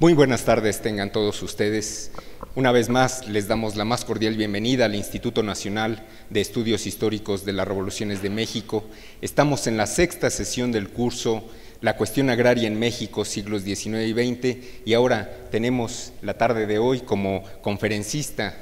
Muy buenas tardes tengan todos ustedes. Una vez más les damos la más cordial bienvenida al Instituto Nacional de Estudios Históricos de las Revoluciones de México. Estamos en la sexta sesión del curso La cuestión agraria en México, siglos XIX y XX, y ahora tenemos la tarde de hoy como conferencista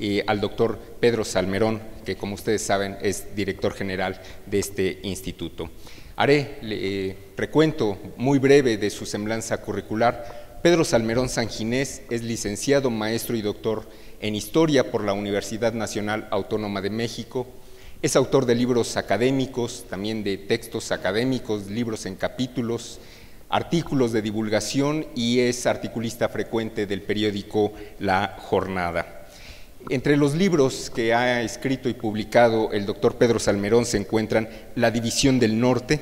eh, al doctor Pedro Salmerón, que como ustedes saben es director general de este instituto. Haré eh, recuento muy breve de su semblanza curricular Pedro Salmerón Sanginés es licenciado, maestro y doctor en Historia por la Universidad Nacional Autónoma de México. Es autor de libros académicos, también de textos académicos, libros en capítulos, artículos de divulgación y es articulista frecuente del periódico La Jornada. Entre los libros que ha escrito y publicado el doctor Pedro Salmerón se encuentran La División del Norte,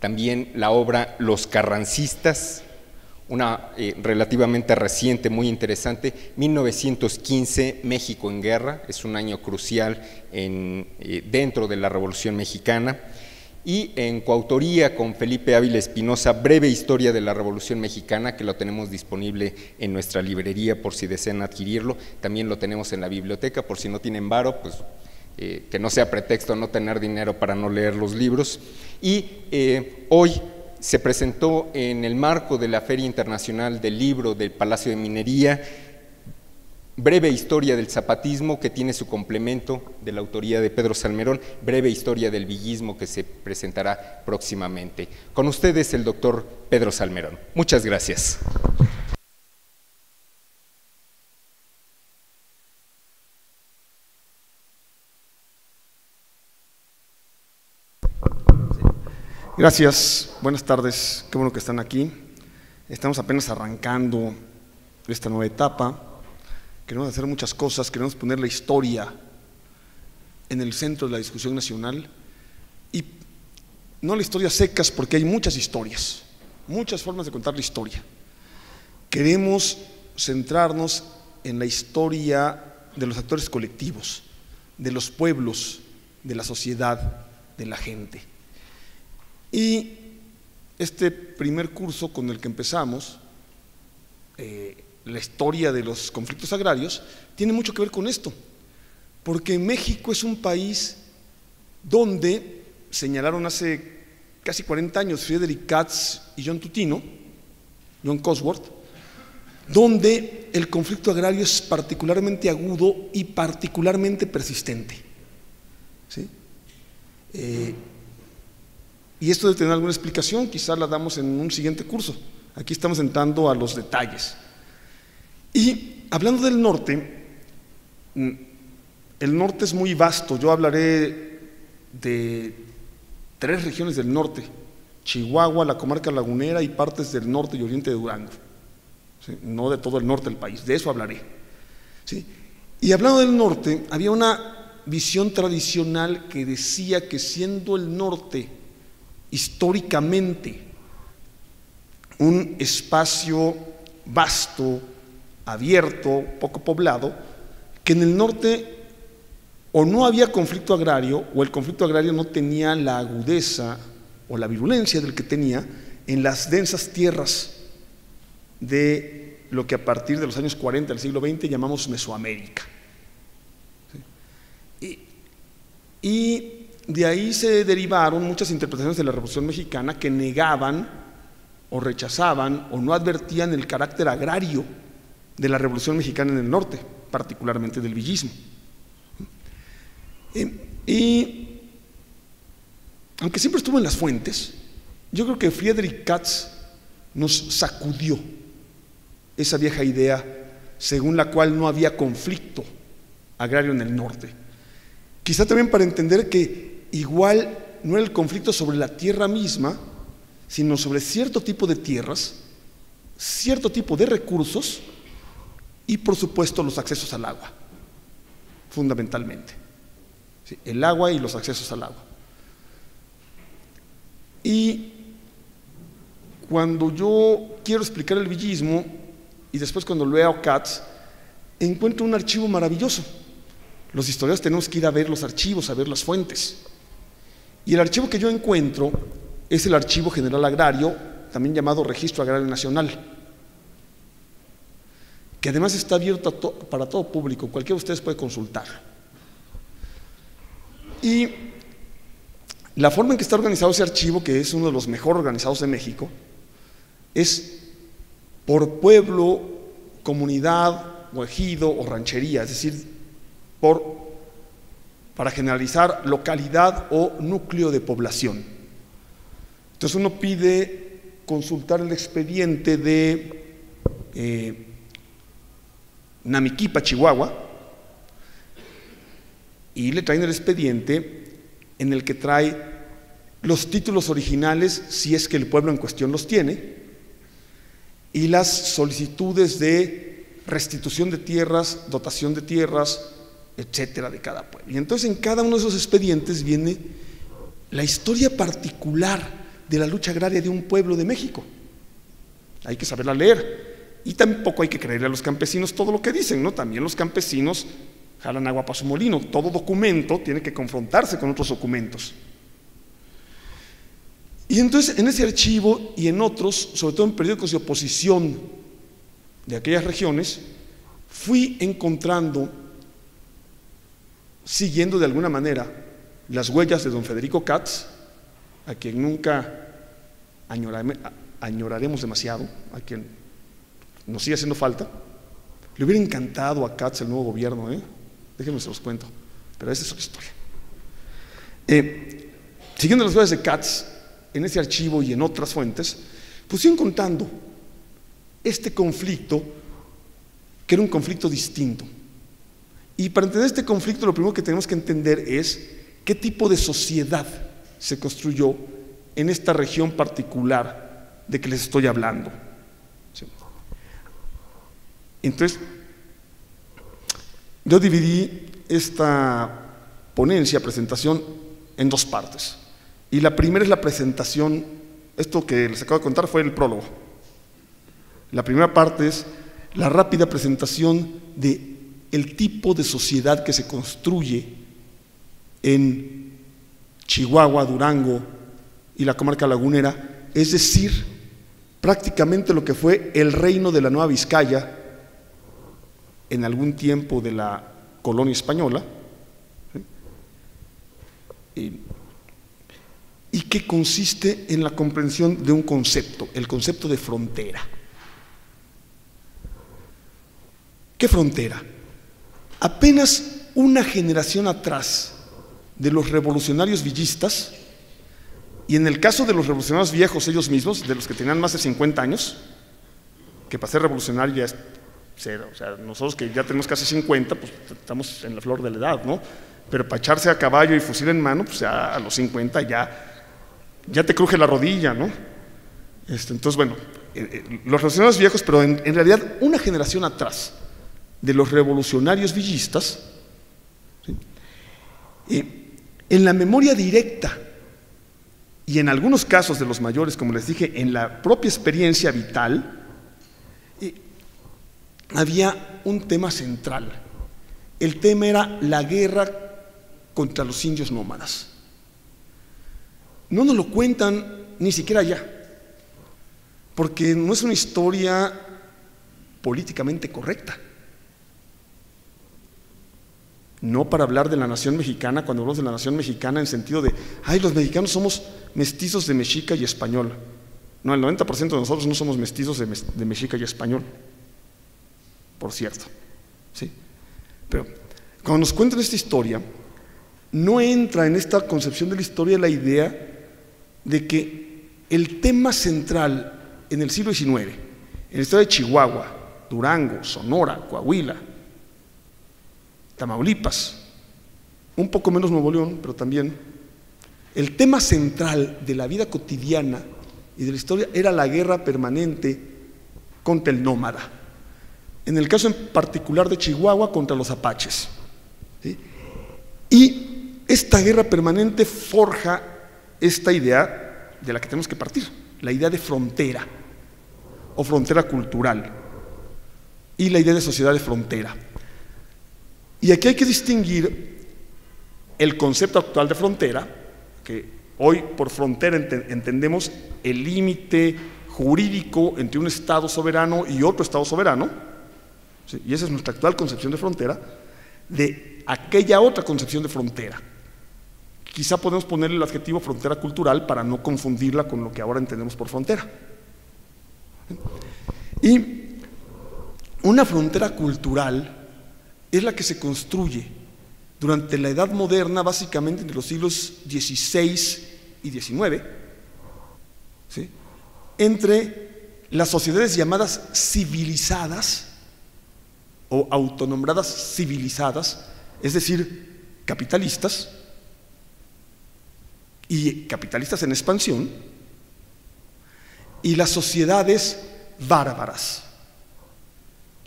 también la obra Los Carrancistas, una eh, relativamente reciente, muy interesante, 1915, México en guerra, es un año crucial en, eh, dentro de la Revolución Mexicana, y en coautoría con Felipe Ávila Espinosa, Breve Historia de la Revolución Mexicana, que lo tenemos disponible en nuestra librería por si desean adquirirlo, también lo tenemos en la biblioteca, por si no tienen varo, pues eh, que no sea pretexto no tener dinero para no leer los libros. Y hoy se presentó en el marco de la Feria Internacional del Libro del Palacio de Minería, breve historia del zapatismo que tiene su complemento de la autoría de Pedro Salmerón, breve historia del villismo que se presentará próximamente. Con ustedes el doctor Pedro Salmerón. Muchas gracias. Gracias, buenas tardes, qué bueno que están aquí. Estamos apenas arrancando esta nueva etapa. Queremos hacer muchas cosas, queremos poner la historia en el centro de la discusión nacional y no la historia secas porque hay muchas historias, muchas formas de contar la historia. Queremos centrarnos en la historia de los actores colectivos, de los pueblos, de la sociedad, de la gente. Y este primer curso con el que empezamos, eh, la historia de los conflictos agrarios, tiene mucho que ver con esto, porque México es un país donde, señalaron hace casi 40 años Friedrich Katz y John Tutino, John Cosworth, donde el conflicto agrario es particularmente agudo y particularmente persistente. ¿sí? Eh, y esto debe tener alguna explicación, quizás la damos en un siguiente curso. Aquí estamos entrando a los detalles. Y hablando del norte, mm, el norte es muy vasto. Yo hablaré de tres regiones del norte, Chihuahua, la comarca lagunera y partes del norte y oriente de Durango. No de todo el norte del país, de eso hablaré. Y hablando del norte, había una visión tradicional que decía que siendo el norte históricamente un espacio vasto, abierto, poco poblado, que en el norte o no había conflicto agrario o el conflicto agrario no tenía la agudeza o la virulencia del que tenía en las densas tierras de lo que a partir de los años 40 del siglo XX llamamos Mesoamérica. Y, de ahí se derivaron muchas interpretaciones de la Revolución Mexicana que negaban o rechazaban o no advertían el carácter agrario de la Revolución Mexicana en el norte, particularmente del villismo. Eh, y aunque siempre estuvo en las fuentes, yo creo que Friedrich Katz nos sacudió esa vieja idea según la cual no había conflicto agrario en el norte. Quizá también para entender que igual no era el conflicto sobre la tierra misma, sino sobre cierto tipo de tierras, cierto tipo de recursos y por supuesto los accesos al agua, fundamentalmente. el agua y los accesos al agua. Y cuando yo quiero explicar el villismo, y después cuando leo Katz, encuentro un archivo maravilloso. Los historiadores tenemos que ir a ver los archivos, a ver las fuentes. Y el archivo que yo encuentro es el Archivo General Agrario, también llamado Registro Agrario Nacional. que además está abierto para todo público, cualquiera de ustedes puede consultar. Y la forma en que está organizado ese archivo, que es uno de los mejor organizados de México, es por pueblo, comunidad, o ejido o ranchería, es decir, por, para generalizar localidad o núcleo de población. Entonces uno pide consultar el expediente de eh, Namiquipa, Chihuahua, y le traen el expediente en el que trae los títulos originales, si es que el pueblo en cuestión los tiene, y las solicitudes de restitución de tierras, dotación de tierras, etcétera, de cada pueblo. Y entonces en cada uno de esos expedientes viene la historia particular de la lucha agraria de un pueblo de México. Hay que saberla leer. Y tampoco hay que creerle a los campesinos todo lo que dicen, ¿no? También los campesinos jalan agua para su molino. Todo documento tiene que confrontarse con otros documentos. Y entonces en ese archivo y en otros, sobre todo en periódicos de oposición de aquellas regiones, fui encontrando, siguiendo de alguna manera las huellas de don Federico Katz, a quien nunca añoraremos demasiado, a quien nos sigue haciendo falta. Le hubiera encantado a Katz el nuevo gobierno, ¿eh? déjenme se los cuento, pero esa es otra historia. Eh, siguiendo las huellas de Katz, en ese archivo y en otras fuentes, pusieron contando este conflicto, que era un conflicto distinto. Y para entender este conflicto, lo primero que tenemos que entender es qué tipo de sociedad se construyó en esta región particular de que les estoy hablando. Entonces, yo dividí esta ponencia, presentación, en dos partes. Y la primera es la presentación, esto que les acabo de contar fue el prólogo. La primera parte es la rápida presentación de el tipo de sociedad que se construye en Chihuahua, Durango y la comarca lagunera, es decir, prácticamente lo que fue el reino de la Nueva Vizcaya en algún tiempo de la colonia española. Y que consiste en la comprensión de un concepto, el concepto de frontera. ¿Qué frontera? Apenas una generación atrás de los revolucionarios villistas, y en el caso de los revolucionarios viejos ellos mismos, de los que tenían más de 50 años, que para ser revolucionario ya es cero, o sea, nosotros que ya tenemos casi 50, pues estamos en la flor de la edad, ¿no? Pero para echarse a caballo y fusil en mano, pues ya a los 50 ya ya te cruje la rodilla, ¿no? Este, entonces, bueno, eh, eh, los revolucionarios viejos, pero en, realidad una generación atrás de los revolucionarios villistas, eh, en la memoria directa y en algunos casos de los mayores, como les dije, en la propia experiencia vital, había un tema central. El tema era la guerra contra los indios nómadas. No nos lo cuentan ni siquiera allá, porque no es una historia políticamente correcta. No para hablar de la nación mexicana, cuando hablamos de la nación mexicana en sentido de, ay, los mexicanos somos mestizos de mexica y español. No, el 90% de nosotros no somos mestizos de, mexica y español, por cierto. ¿sí? Pero cuando nos cuentan esta historia, no entra en esta concepción de la historia la idea de que el tema central en el siglo XIX, en el estado de Chihuahua, Durango, Sonora, Coahuila, Tamaulipas, un poco menos Nuevo León, pero también, el tema central de la vida cotidiana y de la historia era la guerra permanente contra el nómada. En el caso en particular de Chihuahua contra los apaches. Y esta guerra permanente forja esta idea de la que tenemos que partir, la idea de frontera o frontera cultural y la idea de sociedad de frontera. Y aquí hay que distinguir el concepto actual de frontera, que hoy por frontera entendemos el límite jurídico entre un Estado soberano y otro Estado soberano, y esa es nuestra actual concepción de frontera, de aquella otra concepción de frontera. Quizá podemos ponerle el adjetivo frontera cultural para no confundirla con lo que ahora entendemos por frontera. Y una frontera cultural es la que se construye durante la Edad Moderna, básicamente entre los siglos XVI y XIX, entre las sociedades llamadas civilizadas o autonombradas civilizadas, es decir, capitalistas, y capitalistas en expansión, y las sociedades bárbaras.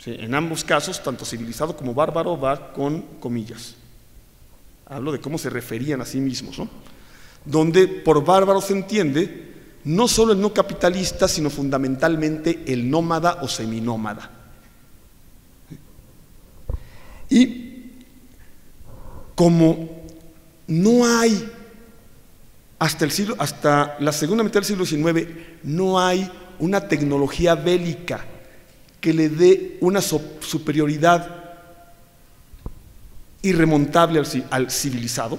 En ambos casos, tanto civilizado como bárbaro va con comillas. Hablo de cómo se referían a sí mismos, donde por bárbaro se entiende no solo el no capitalista, sino fundamentalmente el nómada o seminómada. Y como no hay hasta, el siglo, hasta la segunda mitad del siglo XIX, no hay una tecnología bélica que le dé una superioridad irremontable al, civilizado.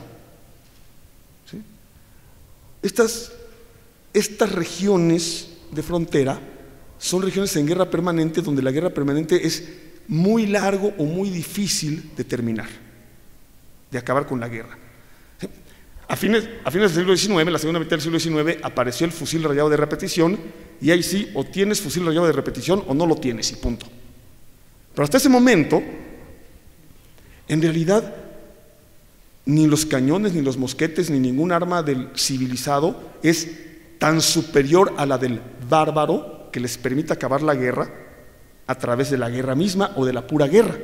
Estas, estas regiones de frontera son regiones en guerra permanente donde la guerra permanente es muy largo o muy difícil de terminar, de acabar con la guerra. A fines, del siglo XIX, la segunda mitad del siglo XIX, apareció el fusil rayado de repetición y ahí sí, o tienes fusil rayado de repetición o no lo tienes y punto. Pero hasta ese momento, en realidad, ni los cañones, ni los mosquetes, ni ningún arma del civilizado es tan superior a la del bárbaro que les permite acabar la guerra a través de la guerra misma o de la pura guerra.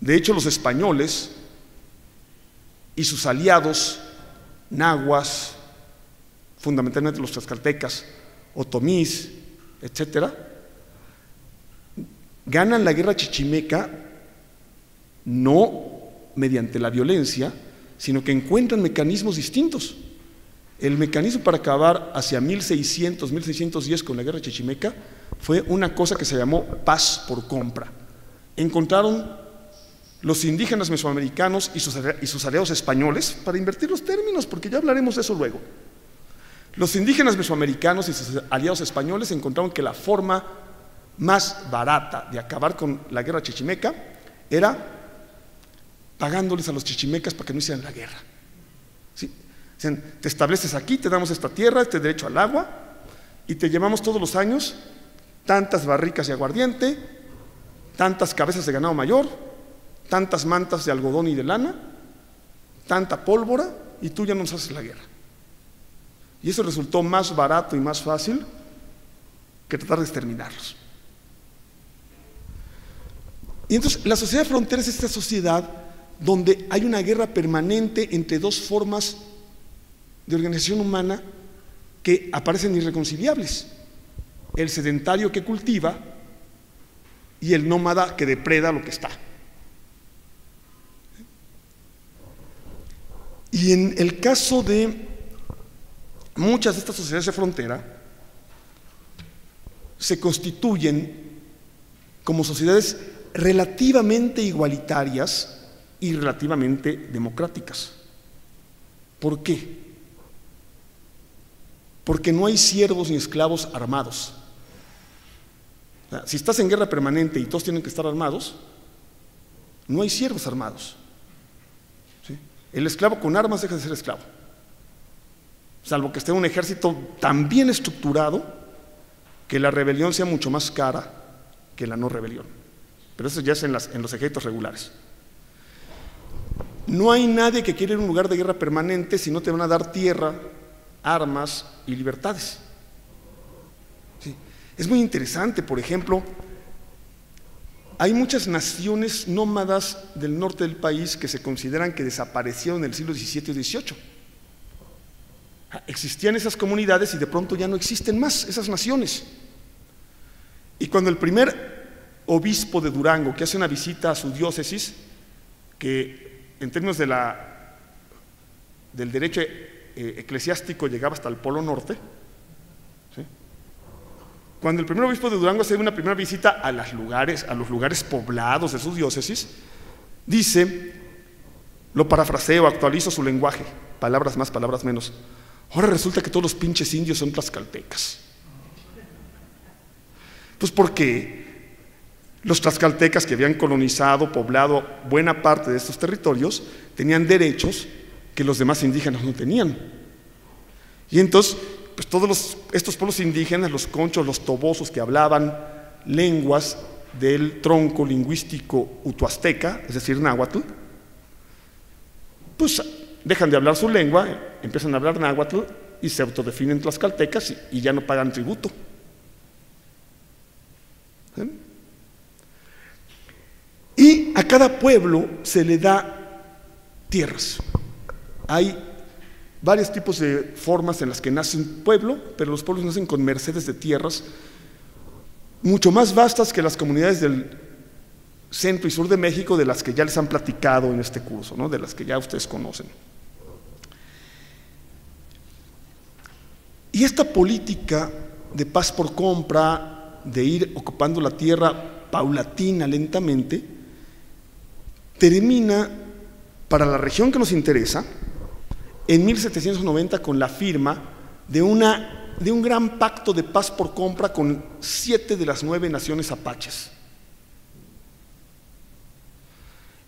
De hecho, los españoles y sus aliados, nahuas, fundamentalmente los tlaxcaltecas, otomís, etcétera, ganan la guerra chichimeca no mediante la violencia, sino que encuentran mecanismos distintos. El mecanismo para acabar hacia 1600, 1610 con la guerra chichimeca fue una cosa que se llamó paz por compra. Encontraron los indígenas mesoamericanos y sus, aliados españoles, para invertir los términos, porque ya hablaremos de eso luego. Los indígenas mesoamericanos y sus aliados españoles encontraron que la forma más barata de acabar con la guerra chichimeca era pagándoles a los chichimecas para que no hicieran la guerra. ¿Sí? Te estableces aquí, te damos esta tierra, este derecho al agua, y te llevamos todos los años tantas barricas de aguardiente, tantas cabezas de ganado mayor, tantas mantas de algodón y de lana, tanta pólvora, y tú ya no nos haces la guerra. Y eso resultó más barato y más fácil que tratar de exterminarlos. Y entonces la sociedad frontera es esta sociedad donde hay una guerra permanente entre dos formas de organización humana que aparecen irreconciliables. El sedentario que cultiva y el nómada que depreda lo que está. Y en el caso de muchas de estas sociedades de frontera, se constituyen como sociedades relativamente igualitarias y relativamente democráticas. ¿Por qué? Porque no hay siervos ni esclavos armados. si estás en guerra permanente y todos tienen que estar armados, no hay siervos armados. El esclavo con armas deja de ser esclavo. Salvo que esté en un ejército tan bien estructurado que la rebelión sea mucho más cara que la no rebelión. Pero eso ya es en, en los ejércitos regulares. No hay nadie que quiera ir a un lugar de guerra permanente si no te van a dar tierra, armas y libertades. Es muy interesante, por ejemplo, hay muchas naciones nómadas del norte del país que se consideran que desaparecieron en el siglo XVII y XVIII. Existían esas comunidades y de pronto ya no existen más esas naciones. Y cuando el primer obispo de Durango, que hace una visita a su diócesis, que en términos de la, del derecho eh, eclesiástico llegaba hasta el Polo Norte, cuando el primer obispo de Durango hace una primera visita a los lugares, a los lugares poblados de su diócesis, dice, lo parafraseo, actualizo su lenguaje, palabras más, palabras menos. Ahora resulta que todos los pinches indios son tlaxcaltecas. Pues porque los tlaxcaltecas que habían colonizado, poblado buena parte de estos territorios, tenían derechos que los demás indígenas no tenían. Y entonces, pues todos estos pueblos indígenas, los conchos, los tobosos que hablaban lenguas del tronco lingüístico utuazteca, es decir, náhuatl, pues dejan de hablar su lengua, empiezan a hablar náhuatl y se autodefinen tlaxcaltecas y, y ya no pagan tributo. ¿Sí? Y a cada pueblo se le da tierras. Hay varios tipos de formas en las que nace un pueblo, pero los pueblos nacen con mercedes de tierras mucho más vastas que las comunidades del centro y sur de México, de las que ya les han platicado en este curso, ¿no? de las que ya ustedes conocen. Y esta política de paz por compra, de ir ocupando la tierra paulatina, lentamente, termina para la región que nos interesa en 1790 con la firma de, una, de un gran pacto de paz por compra con siete de las nueve naciones apaches.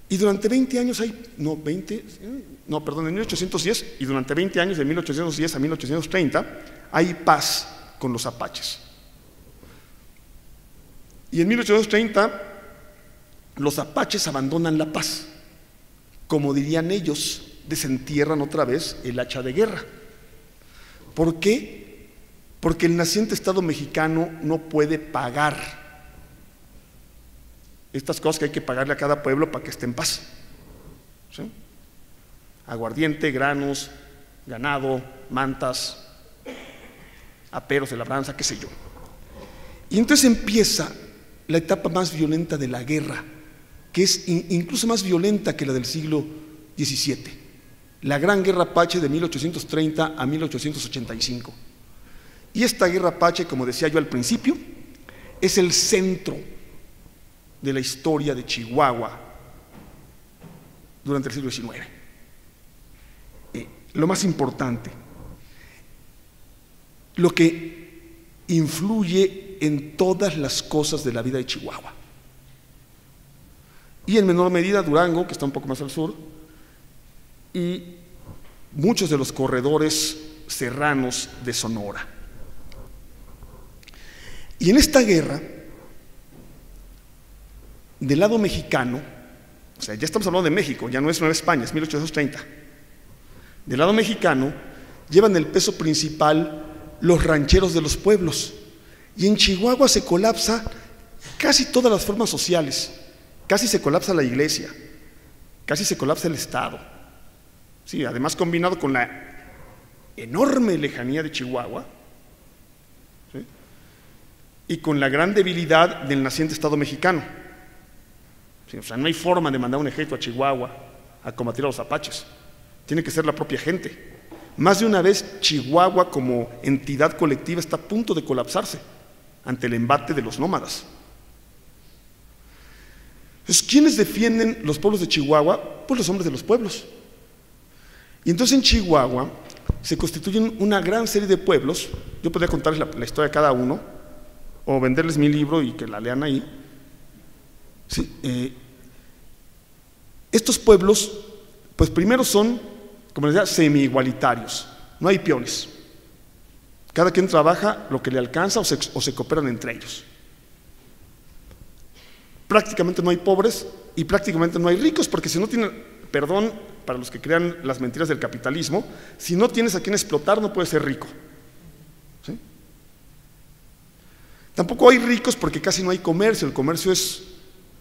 Y durante 20 años hay, no, 20, no, perdón, en 1810, y durante 20 años, de 1810 a 1830, hay paz con los apaches. Y en 1830 los apaches abandonan la paz. Como dirían ellos, desentierran otra vez el hacha de guerra. ¿Por qué? Porque el naciente Estado mexicano no puede pagar estas cosas que hay que pagarle a cada pueblo para que esté en paz. Aguardiente, granos, ganado, mantas, aperos de labranza, qué sé yo. Y entonces empieza la etapa más violenta de la guerra, que es incluso más violenta que la del siglo XVII, la Gran Guerra Apache de 1830 a 1885. Y esta guerra Apache, como decía yo al principio, es el centro de la historia de Chihuahua durante el siglo XIX. Eh, lo más importante, lo que influye en todas las cosas de la vida de Chihuahua y en menor medida Durango, que está un poco más al sur, y muchos de los corredores serranos de Sonora. Y en esta guerra, del lado mexicano, o sea, ya estamos hablando de México, ya no es Nueva España, es 1830. Del lado mexicano llevan el peso principal los rancheros de los pueblos. Y en Chihuahua se colapsa casi todas las formas sociales. Casi se colapsa la iglesia, casi se colapsa el Estado. Sí, además combinado con la enorme lejanía de Chihuahua y con la gran debilidad del naciente Estado mexicano. o sea, no hay forma de mandar un ejército a Chihuahua a combatir a los apaches. Tiene que ser la propia gente. Más de una vez Chihuahua como entidad colectiva está a punto de colapsarse ante el embate de los nómadas. Entonces, ¿quiénes defienden los pueblos de Chihuahua? Pues los hombres de los pueblos. Y entonces en Chihuahua se constituyen una gran serie de pueblos. Yo podría contarles la, historia de cada uno, o venderles mi libro y que la lean ahí. Eh, estos pueblos, pues primero son, como les decía, semi-igualitarios. No hay peones. Cada quien trabaja lo que le alcanza o se cooperan entre ellos prácticamente no hay pobres y prácticamente no hay ricos, porque si no tienen, perdón para los que crean las mentiras del capitalismo, si no tienes a quien explotar no puedes ser rico. Tampoco hay ricos porque casi no hay comercio, el comercio es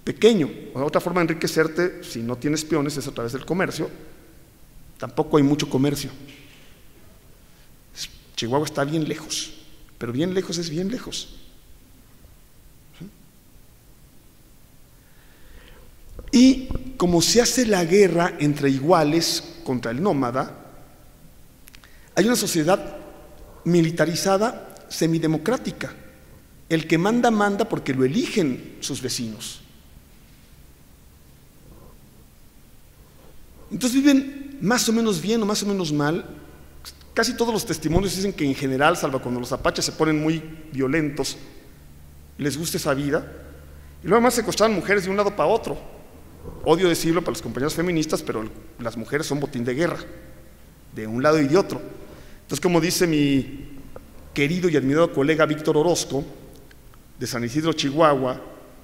pequeño. Otra forma de enriquecerte, si no tienes peones, es a través del comercio. Tampoco hay mucho comercio. Chihuahua está bien lejos, pero bien lejos es bien lejos. Y como se hace la guerra entre iguales contra el nómada, hay una sociedad militarizada semidemocrática El que manda, manda porque lo eligen sus vecinos. Entonces viven más o menos bien o más o menos mal. Casi todos los testimonios dicen que en general, salvo cuando los apaches se ponen muy violentos, les gusta esa vida. Y luego además secuestraban mujeres de un lado para otro. Odio decirlo para los compañeros feministas, pero las mujeres son botín de guerra, de un lado y de otro. Entonces, como dice mi querido y admirado colega Víctor Orozco, de San Isidro, Chihuahua,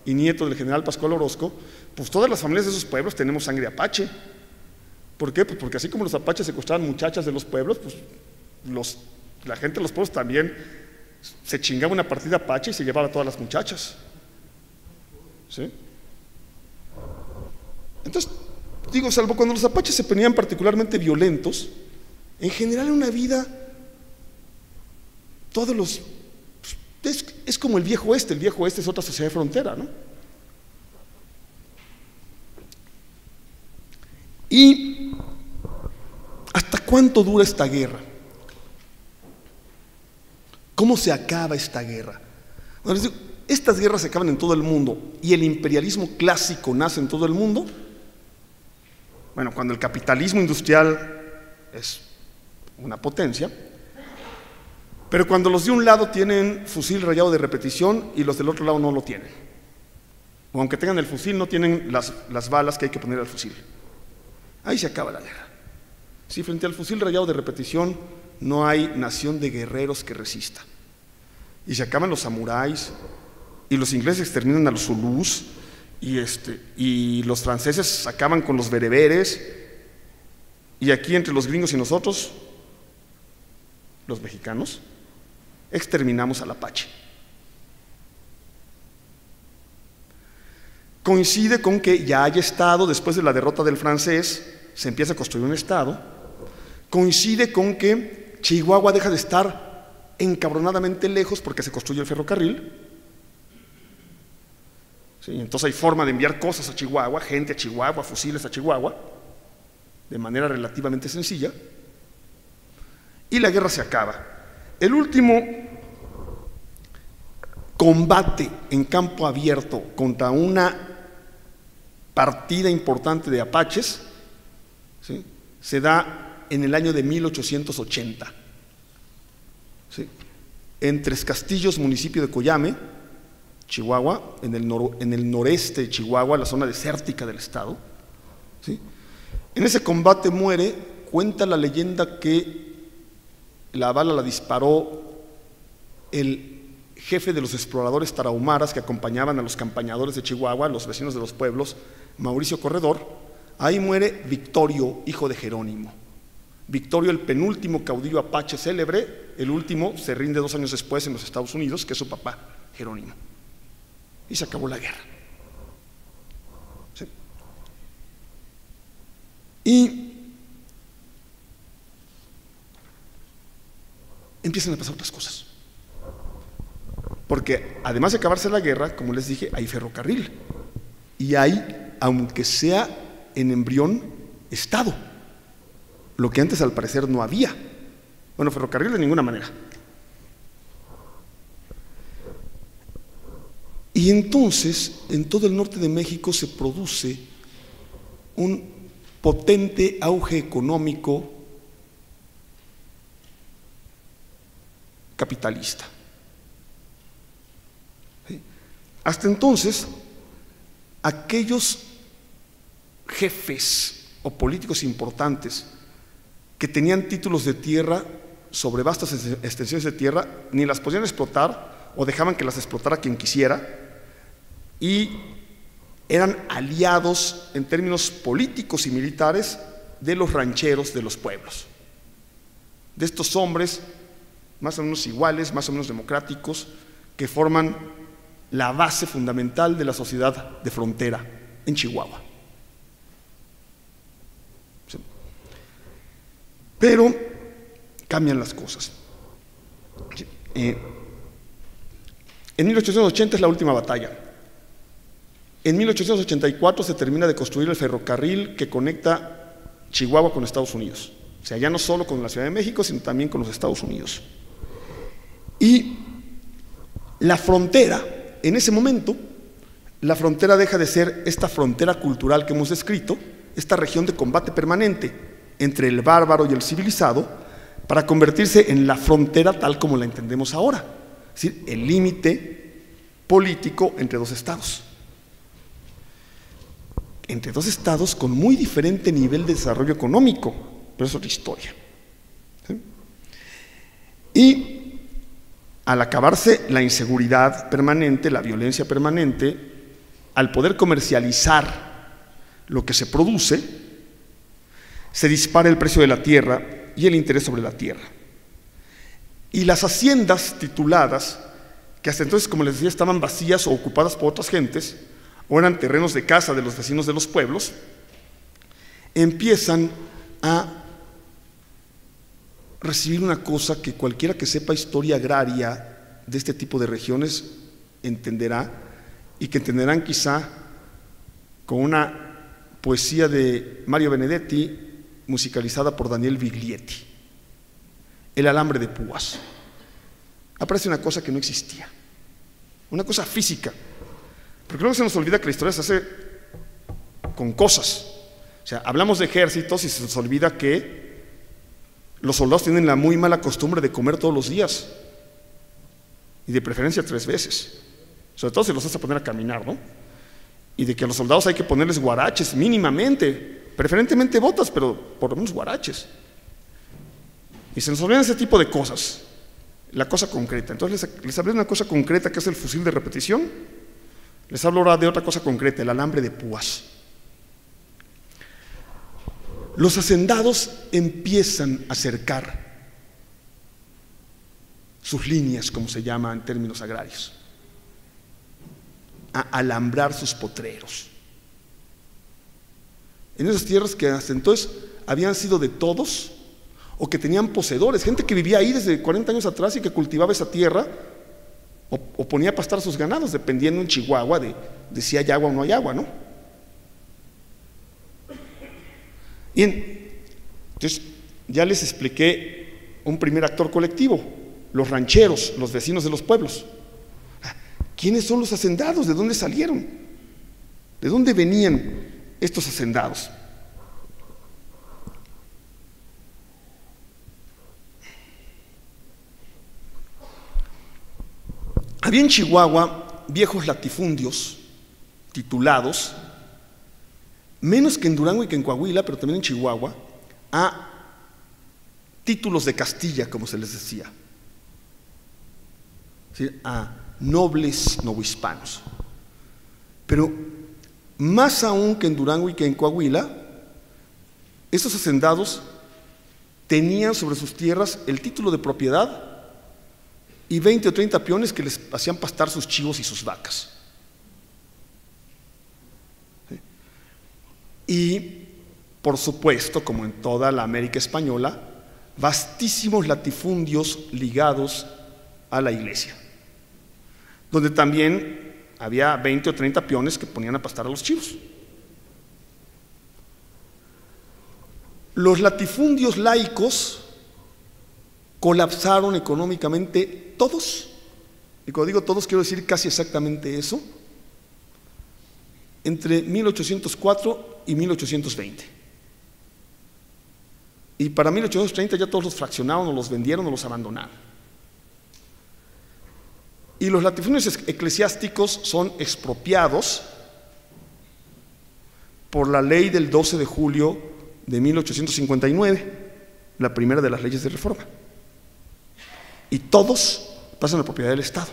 y nieto del general Pascual Orozco, pues todas las familias de esos pueblos tenemos sangre apache. ¿Por qué? Pues porque así como los apaches secuestraban muchachas de los pueblos, pues la gente de los pueblos también se chingaba una partida apache y se llevaba a todas las muchachas. ¿Sí? Entonces, digo, salvo cuando los apaches se ponían particularmente violentos, en general en una vida, todos los... Es, es como el viejo oeste, el viejo oeste es otra sociedad de frontera, ¿no? ¿Y hasta cuánto dura esta guerra? ¿Cómo se acaba esta guerra? estas guerras se acaban en todo el mundo y el imperialismo clásico nace en todo el mundo. Bueno, cuando el capitalismo industrial es una potencia, pero cuando los de un lado tienen fusil rayado de repetición y los del otro lado no lo tienen. O aunque tengan el fusil, no tienen las, las balas que hay que poner al fusil. Ahí se acaba la guerra. Si frente al fusil rayado de repetición no hay nación de guerreros que resista. Y se acaban los samuráis, y los ingleses exterminan a los zulús, y, este, y los franceses acaban con los bereberes, y aquí entre los gringos y nosotros, los mexicanos, exterminamos al apache. Coincide con que ya haya estado, después de la derrota del francés, se empieza a construir un Estado, coincide con que Chihuahua deja de estar encabronadamente lejos porque se construye el ferrocarril. Entonces hay forma de enviar cosas a Chihuahua, gente a Chihuahua, fusiles a Chihuahua, de manera relativamente sencilla. Y la guerra se acaba. El último combate en campo abierto contra una partida importante de apaches se da en el año de 1880. En Tres Castillos, municipio de Coyame, Chihuahua, en el, noreste de Chihuahua, la zona desértica del estado. En ese combate muere, cuenta la leyenda que la bala la disparó el jefe de los exploradores tarahumaras que acompañaban a los campañadores de Chihuahua, los vecinos de los pueblos, Mauricio Corredor, Ahí muere Victorio, hijo de Jerónimo. Victorio, el penúltimo caudillo apache célebre, el último se rinde dos años después en los Estados Unidos, que es su papá, Jerónimo. Y se acabó la guerra. Y empiezan a pasar otras cosas. Porque además de acabarse la guerra, como les dije, hay ferrocarril. Y hay, aunque sea en embrión Estado, lo que antes al parecer no había. Bueno, ferrocarril de ninguna manera. Y entonces en todo el norte de México se produce un potente auge económico capitalista. Hasta entonces, aquellos jefes o políticos importantes que tenían títulos de tierra sobre vastas extensiones de tierra, ni las podían explotar o dejaban que las explotara quien quisiera, y eran aliados en términos políticos y militares de los rancheros de los pueblos, de estos hombres más o menos iguales, más o menos democráticos, que forman la base fundamental de la sociedad de frontera en Chihuahua. Pero cambian las cosas. Eh, en 1880 es la última batalla. En 1884 se termina de construir el ferrocarril que conecta Chihuahua con Estados Unidos. O sea, ya no solo con la Ciudad de México, sino también con los Estados Unidos. Y La frontera, en ese momento, la frontera deja de ser esta frontera cultural que hemos descrito, esta región de combate permanente entre el bárbaro y el civilizado, para convertirse en la frontera tal como la entendemos ahora, es decir, el límite político entre dos estados. Entre dos estados con muy diferente nivel de desarrollo económico, pero es otra historia. Y al acabarse la inseguridad permanente, la violencia permanente, al poder comercializar lo que se produce, se dispara el precio de la tierra y el interés sobre la tierra. Y las haciendas tituladas, que hasta entonces, como les decía, estaban vacías o ocupadas por otras gentes, o eran terrenos de casa de los vecinos de los pueblos, empiezan a recibir una cosa que cualquiera que sepa historia agraria de este tipo de regiones entenderá y que entenderán quizá con una poesía de Mario Benedetti musicalizada por Daniel Biglietti, El alambre de púas. Aparece una cosa que no existía, una cosa física, porque luego se nos olvida que la historia se hace con cosas. O sea, hablamos de ejércitos y se nos olvida que los soldados tienen la muy mala costumbre de comer todos los días y de preferencia tres veces. Sobre todo si los hace poner a caminar, ¿no? Y de que a los soldados hay que ponerles guaraches mínimamente, preferentemente botas, pero por lo menos guaraches. Y se nos olvidan ese tipo de cosas, la cosa concreta. Entonces les, les hablé de una cosa concreta que es el fusil de repetición. Les hablo ahora de otra cosa concreta, el alambre de púas. Los hacendados empiezan a acercar sus líneas, como se llama en términos agrarios, a alambrar sus potreros. En esas tierras que hasta entonces habían sido de todos o que tenían poseedores, gente que vivía ahí desde 40 años atrás y que cultivaba esa tierra o, ponía a pastar sus ganados, dependiendo en Chihuahua de, de si hay agua o no hay agua, ¿no? Bien, entonces ya les expliqué un primer actor colectivo, los rancheros, los vecinos de los pueblos. Ah, ¿Quiénes son los hacendados? ¿De dónde salieron? ¿De dónde venían estos hacendados? Había en Chihuahua viejos latifundios titulados menos que en Durango y que en Coahuila, pero también en Chihuahua, a títulos de Castilla, como se les decía, a nobles novohispanos. Pero más aún que en Durango y que en Coahuila, esos hacendados tenían sobre sus tierras el título de propiedad y 20 o 30 peones que les hacían pastar sus chivos y sus vacas. Y, por supuesto, como en toda la América española, vastísimos latifundios ligados a la iglesia, donde también había 20 o 30 peones que ponían a pastar a los chivos. Los latifundios laicos colapsaron económicamente todos, y cuando digo todos quiero decir casi exactamente eso, entre 1804 y 1820. Y para 1830 ya todos los fraccionaron o los vendieron o los abandonaron. Y los latifundios eclesiásticos son expropiados por la ley del 12 de julio de 1859, la primera de las leyes de reforma. Y todos pasan a propiedad del Estado.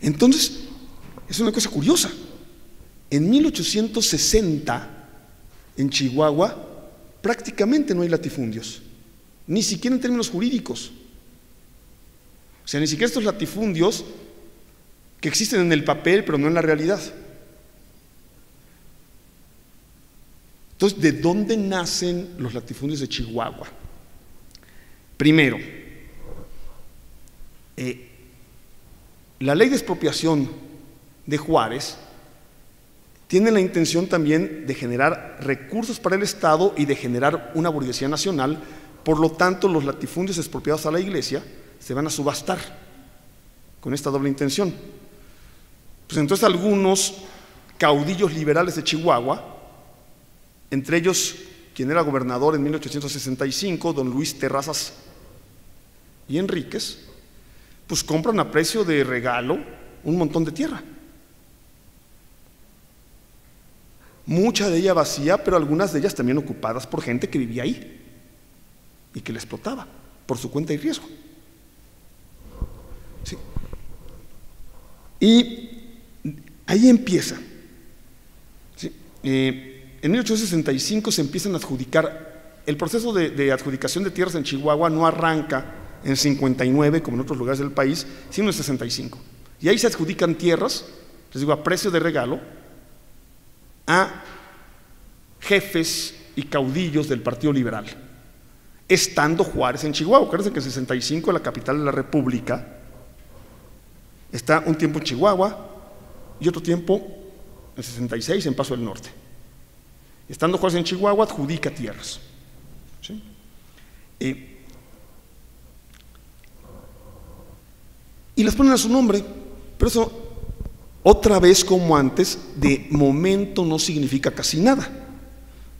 Entonces, es una cosa curiosa. En 1860, en Chihuahua, prácticamente no hay latifundios, ni siquiera en términos jurídicos. O sea, ni siquiera estos latifundios que existen en el papel, pero no en la realidad. Entonces, ¿de dónde nacen los latifundios de Chihuahua? Primero, eh, la ley de expropiación de Juárez tiene la intención también de generar recursos para el Estado y de generar una burguesía nacional, por lo tanto los latifundios expropiados a la iglesia se van a subastar. con esta doble intención. Pues entonces algunos caudillos liberales de Chihuahua, entre ellos quien era gobernador en 1865, don Luis Terrazas y Enríquez, pues compran a precio de regalo un montón de tierra. Mucha de ella vacía, pero algunas de ellas también ocupadas por gente que vivía ahí y que la explotaba por su cuenta y riesgo. Y ahí empieza. Eh, en 1865 se empiezan a adjudicar, el proceso de, de adjudicación de tierras en Chihuahua no arranca en 59 como en otros lugares del país, sino en 65. Y ahí se adjudican tierras, les digo, a precio de regalo, a jefes y caudillos del Partido Liberal, estando Juárez en Chihuahua. Acuérdense que en 65, la capital de la República, está un tiempo en Chihuahua y otro tiempo en 66 en Paso del Norte. Estando Juárez en Chihuahua, adjudica tierras. Eh, y las ponen a su nombre, pero eso otra vez como antes, de momento no significa casi nada,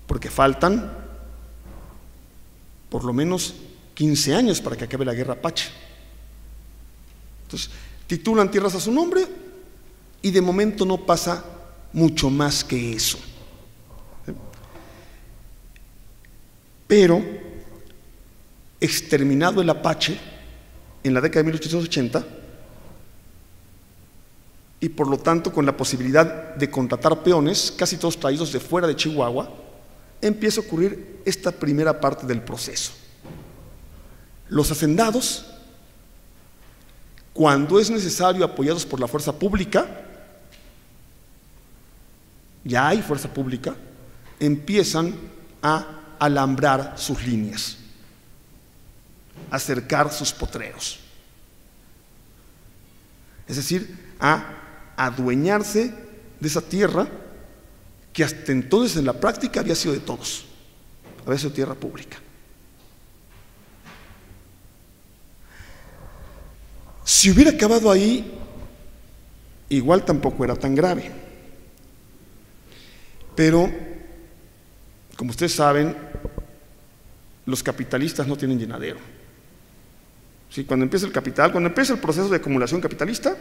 porque faltan por lo menos 15 años para que acabe la guerra Apache. Entonces, titulan tierras a su nombre y de momento no pasa mucho más que eso. Pero, exterminado el Apache en la década de 1880, y por lo tanto con la posibilidad de contratar peones, casi todos traídos de fuera de Chihuahua, empieza a ocurrir esta primera parte del proceso. Los hacendados, cuando es necesario apoyados por la fuerza pública, ya hay fuerza pública, empiezan a alambrar sus líneas, acercar sus potreros. Es decir, a adueñarse de esa tierra que hasta entonces en la práctica había sido de todos, había sido tierra pública. Si hubiera acabado ahí, igual tampoco era tan grave. Pero, como ustedes saben, los capitalistas no tienen llenadero. ¿Sí? Cuando empieza el capital, cuando empieza el proceso de acumulación capitalista,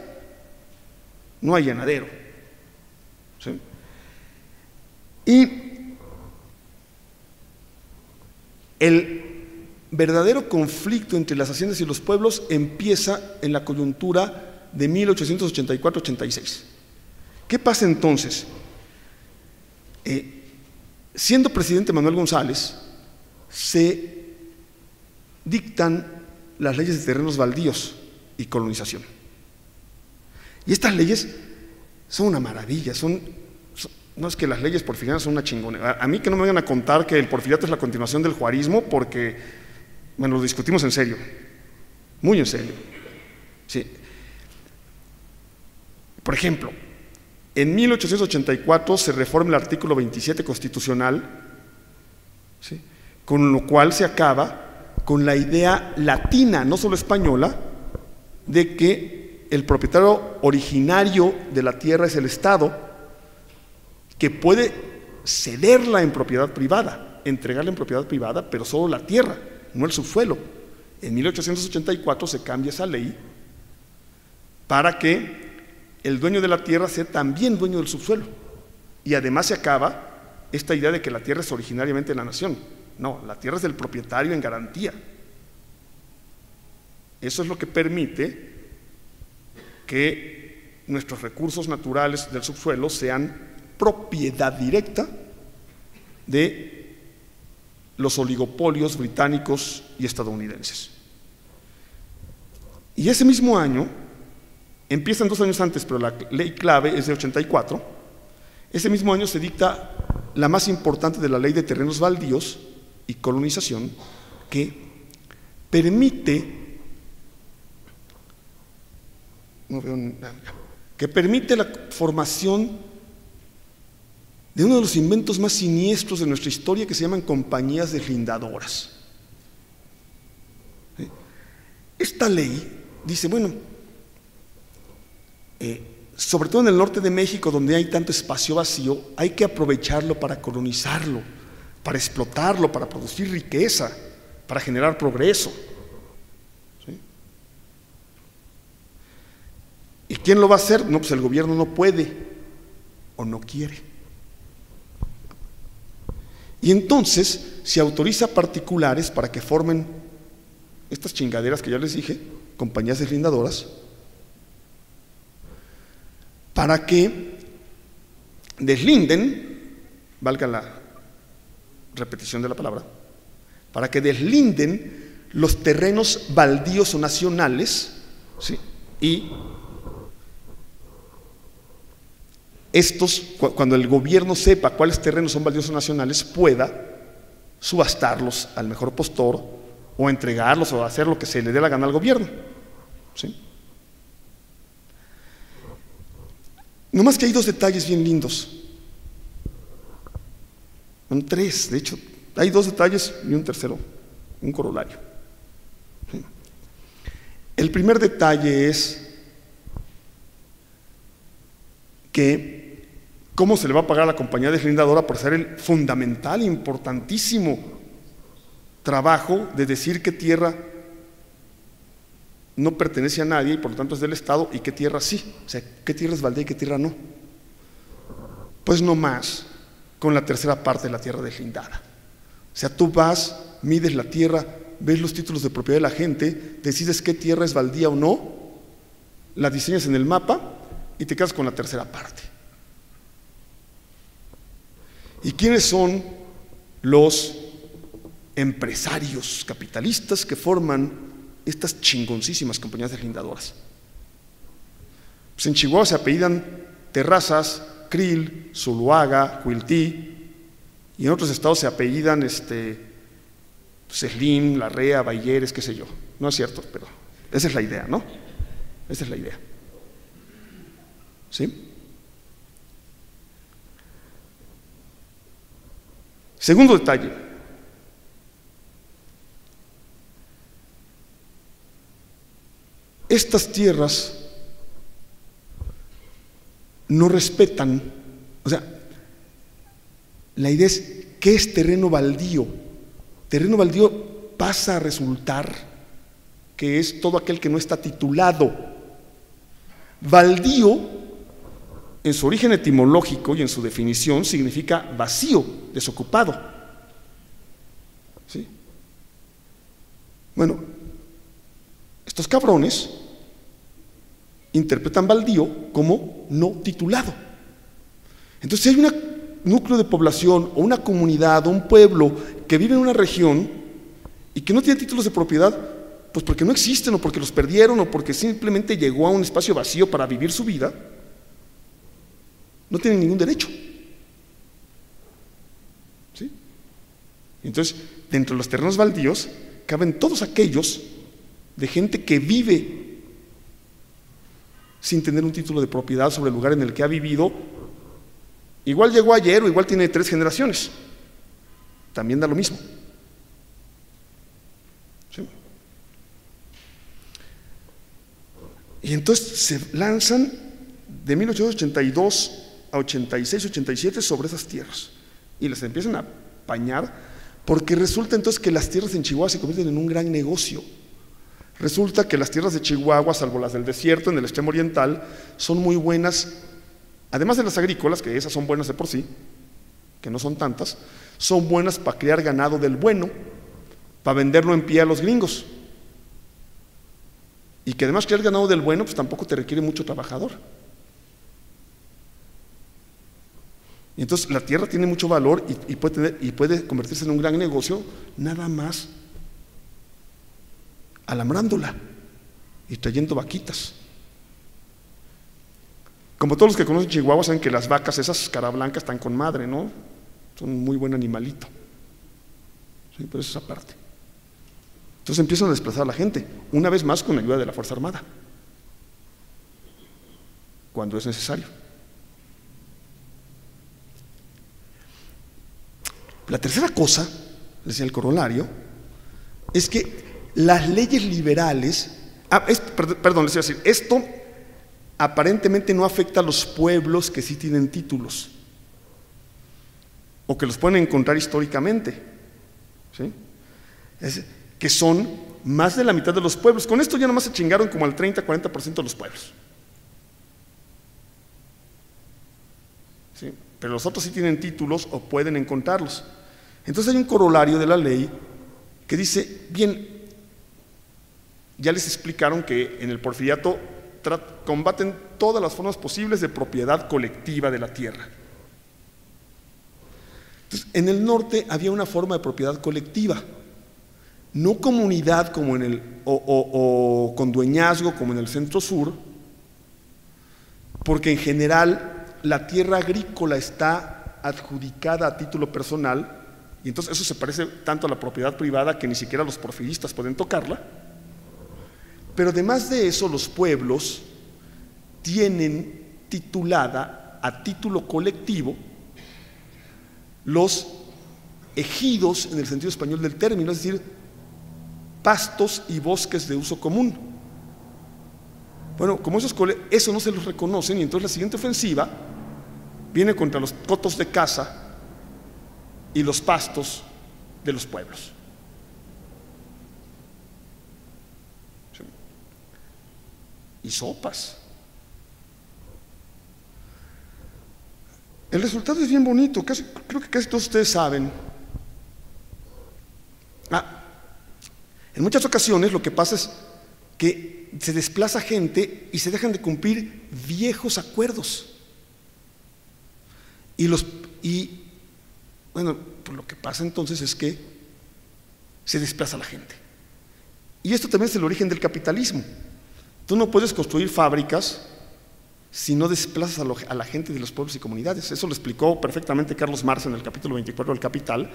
no hay llenadero. Y el verdadero conflicto entre las haciendas y los pueblos empieza en la coyuntura de 1884-86. ¿Qué pasa entonces? Eh, siendo presidente Manuel González, se dictan las leyes de terrenos baldíos y colonización. Y estas leyes son una maravilla, son, no es que las leyes porfirianas son una chingona. A, mí que no me vengan a contar que el porfiriato es la continuación del juarismo, porque, bueno, lo discutimos en serio, muy en serio. Sí. Por ejemplo, en 1884 se reforma el artículo 27 constitucional, con lo cual se acaba con la idea latina, no solo española, de que el propietario originario de la tierra es el Estado, que puede cederla en propiedad privada, entregarla en propiedad privada, pero solo la tierra, no el subsuelo. En 1884 se cambia esa ley para que el dueño de la tierra sea también dueño del subsuelo. Y además se acaba esta idea de que la tierra es originariamente la nación. No, la tierra es del propietario en garantía. Eso es lo que permite que nuestros recursos naturales del subsuelo sean propiedad directa de los oligopolios británicos y estadounidenses. Y ese mismo año, empiezan dos años antes, pero la ley clave es de 84, ese mismo año se dicta la más importante de la ley de terrenos baldíos y colonización, que permite que permite la formación de uno de los inventos más siniestros de nuestra historia que se llaman compañías deslindadoras. Esta ley dice, bueno, eh, sobre todo en el norte de México, donde hay tanto espacio vacío, hay que aprovecharlo para colonizarlo, para explotarlo, para producir riqueza, para generar progreso. ¿Y quién lo va a hacer? No, pues el gobierno no puede o no quiere. Y entonces se autoriza a particulares para que formen estas chingaderas que ya les dije, compañías deslindadoras, para que deslinden, valga la repetición de la palabra, para que deslinden los terrenos baldíos o nacionales ¿sí? y estos, cuando el gobierno sepa cuáles terrenos son baldíos o nacionales, pueda subastarlos al mejor postor o entregarlos o hacer lo que se le dé la gana al gobierno. ¿sí? No más que hay dos detalles bien lindos. Son tres, de hecho, hay dos detalles y un tercero, un corolario. El primer detalle es que cómo se le va a pagar a la compañía deslindadora por hacer el fundamental, importantísimo trabajo de decir qué tierra no pertenece a nadie y por lo tanto es del Estado y qué tierra sí, o sea, qué tierra es baldía y qué tierra no. Pues no más con la tercera parte de la tierra deslindada. O sea, tú vas, mides la tierra, ves los títulos de propiedad de la gente, decides qué tierra es baldía o no, la diseñas en el mapa y te quedas con la tercera parte. ¿Y quiénes son los empresarios capitalistas que forman estas chingoncísimas compañías deslindadoras. Pues en Chihuahua se apellidan Terrazas, Krill, Zuluaga, Huiltí, y en otros estados se apellidan este, Slim, Larrea, Bayeres, qué sé yo. No es cierto, pero esa es la idea, ¿no? Esa es la idea. ¿Sí? Segundo detalle. Estas tierras no respetan, o sea, la idea es, ¿qué es terreno baldío? Terreno baldío pasa a resultar que es todo aquel que no está titulado. Baldío, en su origen etimológico y en su definición, significa vacío, desocupado. ¿Sí? Bueno, estos cabrones interpretan baldío como no titulado. Entonces, si hay un núcleo de población o una comunidad o un pueblo que vive en una región y que no tiene títulos de propiedad, pues porque no existen o porque los perdieron o porque simplemente llegó a un espacio vacío para vivir su vida, no tienen ningún derecho. ¿Sí? Entonces, dentro de los terrenos baldíos caben todos aquellos de gente que vive sin tener un título de propiedad sobre el lugar en el que ha vivido. Igual llegó ayer o igual tiene tres generaciones. También da lo mismo. Y entonces se lanzan de 1882 a 86, 87 sobre esas tierras y las empiezan a apañar porque resulta entonces que las tierras en Chihuahua se convierten en un gran negocio. Resulta que las tierras de Chihuahua, salvo las del desierto en el extremo oriental, son muy buenas, además de las agrícolas, que esas son buenas de por sí, que no son tantas, son buenas para criar ganado del bueno, para venderlo en pie a los gringos. Y que además criar ganado del bueno, pues tampoco te requiere mucho trabajador. Y entonces la tierra tiene mucho valor y, puede y puede convertirse en un gran negocio nada más alambrándola y trayendo vaquitas. Como todos los que conocen Chihuahua saben que las vacas, esas cara blancas, están con madre, ¿no? Son un muy buen animalito. Sí, pero eso es aparte. Entonces empiezan a desplazar a la gente, una vez más con ayuda de la Fuerza Armada, cuando es necesario. La tercera cosa, decía el corolario, es que las leyes liberales, ah, perdón, les decir, esto aparentemente no afecta a los pueblos que sí tienen títulos o que los pueden encontrar históricamente, ¿sí? que son más de la mitad de los pueblos. Con esto ya nomás se chingaron como al 30-40% de los pueblos. ¿Sí? Pero los otros sí tienen títulos o pueden encontrarlos. Entonces hay un corolario de la ley que dice, bien, ya les explicaron que en el porfiriato combaten todas las formas posibles de propiedad colectiva de la tierra. Entonces, en el norte había una forma de propiedad colectiva, no comunidad como en el, o, o con dueñazgo como en el centro sur, porque en general la tierra agrícola está adjudicada a título personal, y entonces eso se parece tanto a la propiedad privada que ni siquiera los porfiristas pueden tocarla. Pero además de eso, los pueblos tienen titulada a título colectivo los ejidos en el sentido español del término, es decir, pastos y bosques de uso común. Bueno, como esos eso no se los reconocen y entonces la siguiente ofensiva viene contra los cotos de casa y los pastos de los pueblos. Y sopas. El resultado es bien bonito, creo que casi todos ustedes saben. Ah, en muchas ocasiones lo que pasa es que se desplaza gente y se dejan de cumplir viejos acuerdos. Y, los, bueno, pues lo que pasa entonces es que se desplaza la gente. Y esto también es el origen del capitalismo. Tú no puedes construir fábricas si no desplazas a, la gente de los pueblos y comunidades. Eso lo explicó perfectamente Carlos Marx en el capítulo 24 del Capital,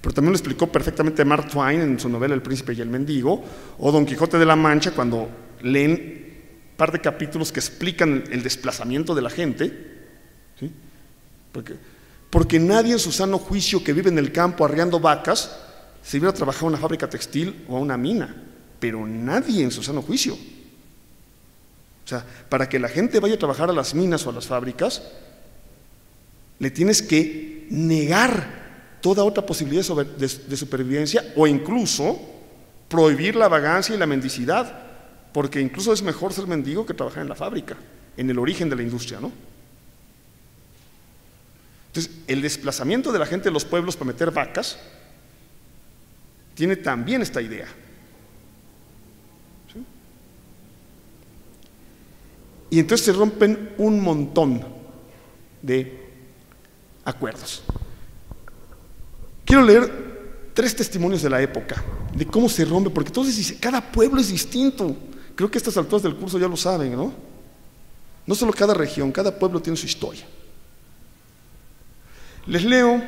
pero también lo explicó perfectamente Mark Twain en su novela El príncipe y el mendigo, o Don Quijote de la Mancha cuando leen un par de capítulos que explican el desplazamiento de la gente. Porque, porque nadie en su sano juicio que vive en el campo arriando vacas se iba a trabajar en una fábrica textil o a una mina, pero nadie en su sano juicio. O sea, para que la gente vaya a trabajar a las minas o a las fábricas, le tienes que negar toda otra posibilidad de, supervivencia o incluso prohibir la vagancia y la mendicidad, porque incluso es mejor ser mendigo que trabajar en la fábrica, en el origen de la industria, ¿no? Entonces, el desplazamiento de la gente de los pueblos para meter vacas tiene también esta idea. Y entonces se rompen un montón de acuerdos. Quiero leer tres testimonios de la época, de cómo se rompe, porque todos dicen, cada pueblo es distinto. Creo que estas alturas del curso ya lo saben, ¿no? No solo cada región, cada pueblo tiene su historia. Les leo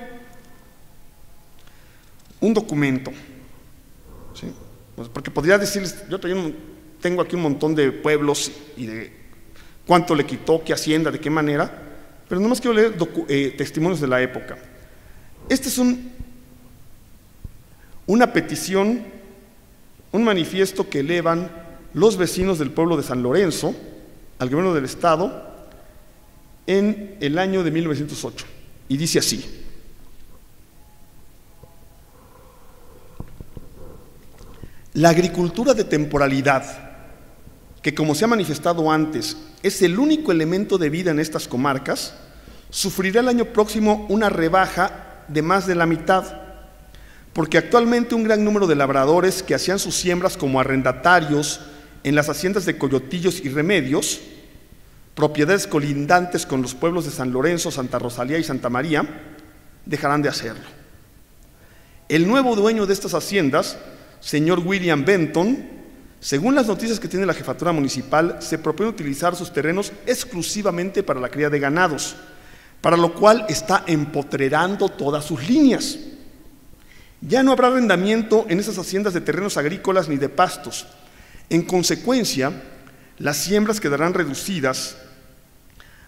un documento, pues porque podría decirles, yo tengo aquí un montón de pueblos y de cuánto le quitó, qué hacienda, de qué manera, pero nomás quiero leer eh, testimonios de la época. Este es un, una petición, un manifiesto que elevan los vecinos del pueblo de San Lorenzo al gobierno del Estado en el año de 1908. Y dice así. La agricultura de temporalidad que como se ha manifestado antes, es el único elemento de vida en estas comarcas, sufrirá el año próximo una rebaja de más de la mitad, porque actualmente un gran número de labradores que hacían sus siembras como arrendatarios en las haciendas de Coyotillos y Remedios, propiedades colindantes con los pueblos de San Lorenzo, Santa Rosalía y Santa María, dejarán de hacerlo. El nuevo dueño de estas haciendas, señor William Benton, según las noticias que tiene la jefatura municipal, se propone utilizar sus terrenos exclusivamente para la cría de ganados, para lo cual está empotrerando todas sus líneas. Ya no habrá arrendamiento en esas haciendas de terrenos agrícolas ni de pastos. En consecuencia, las siembras quedarán reducidas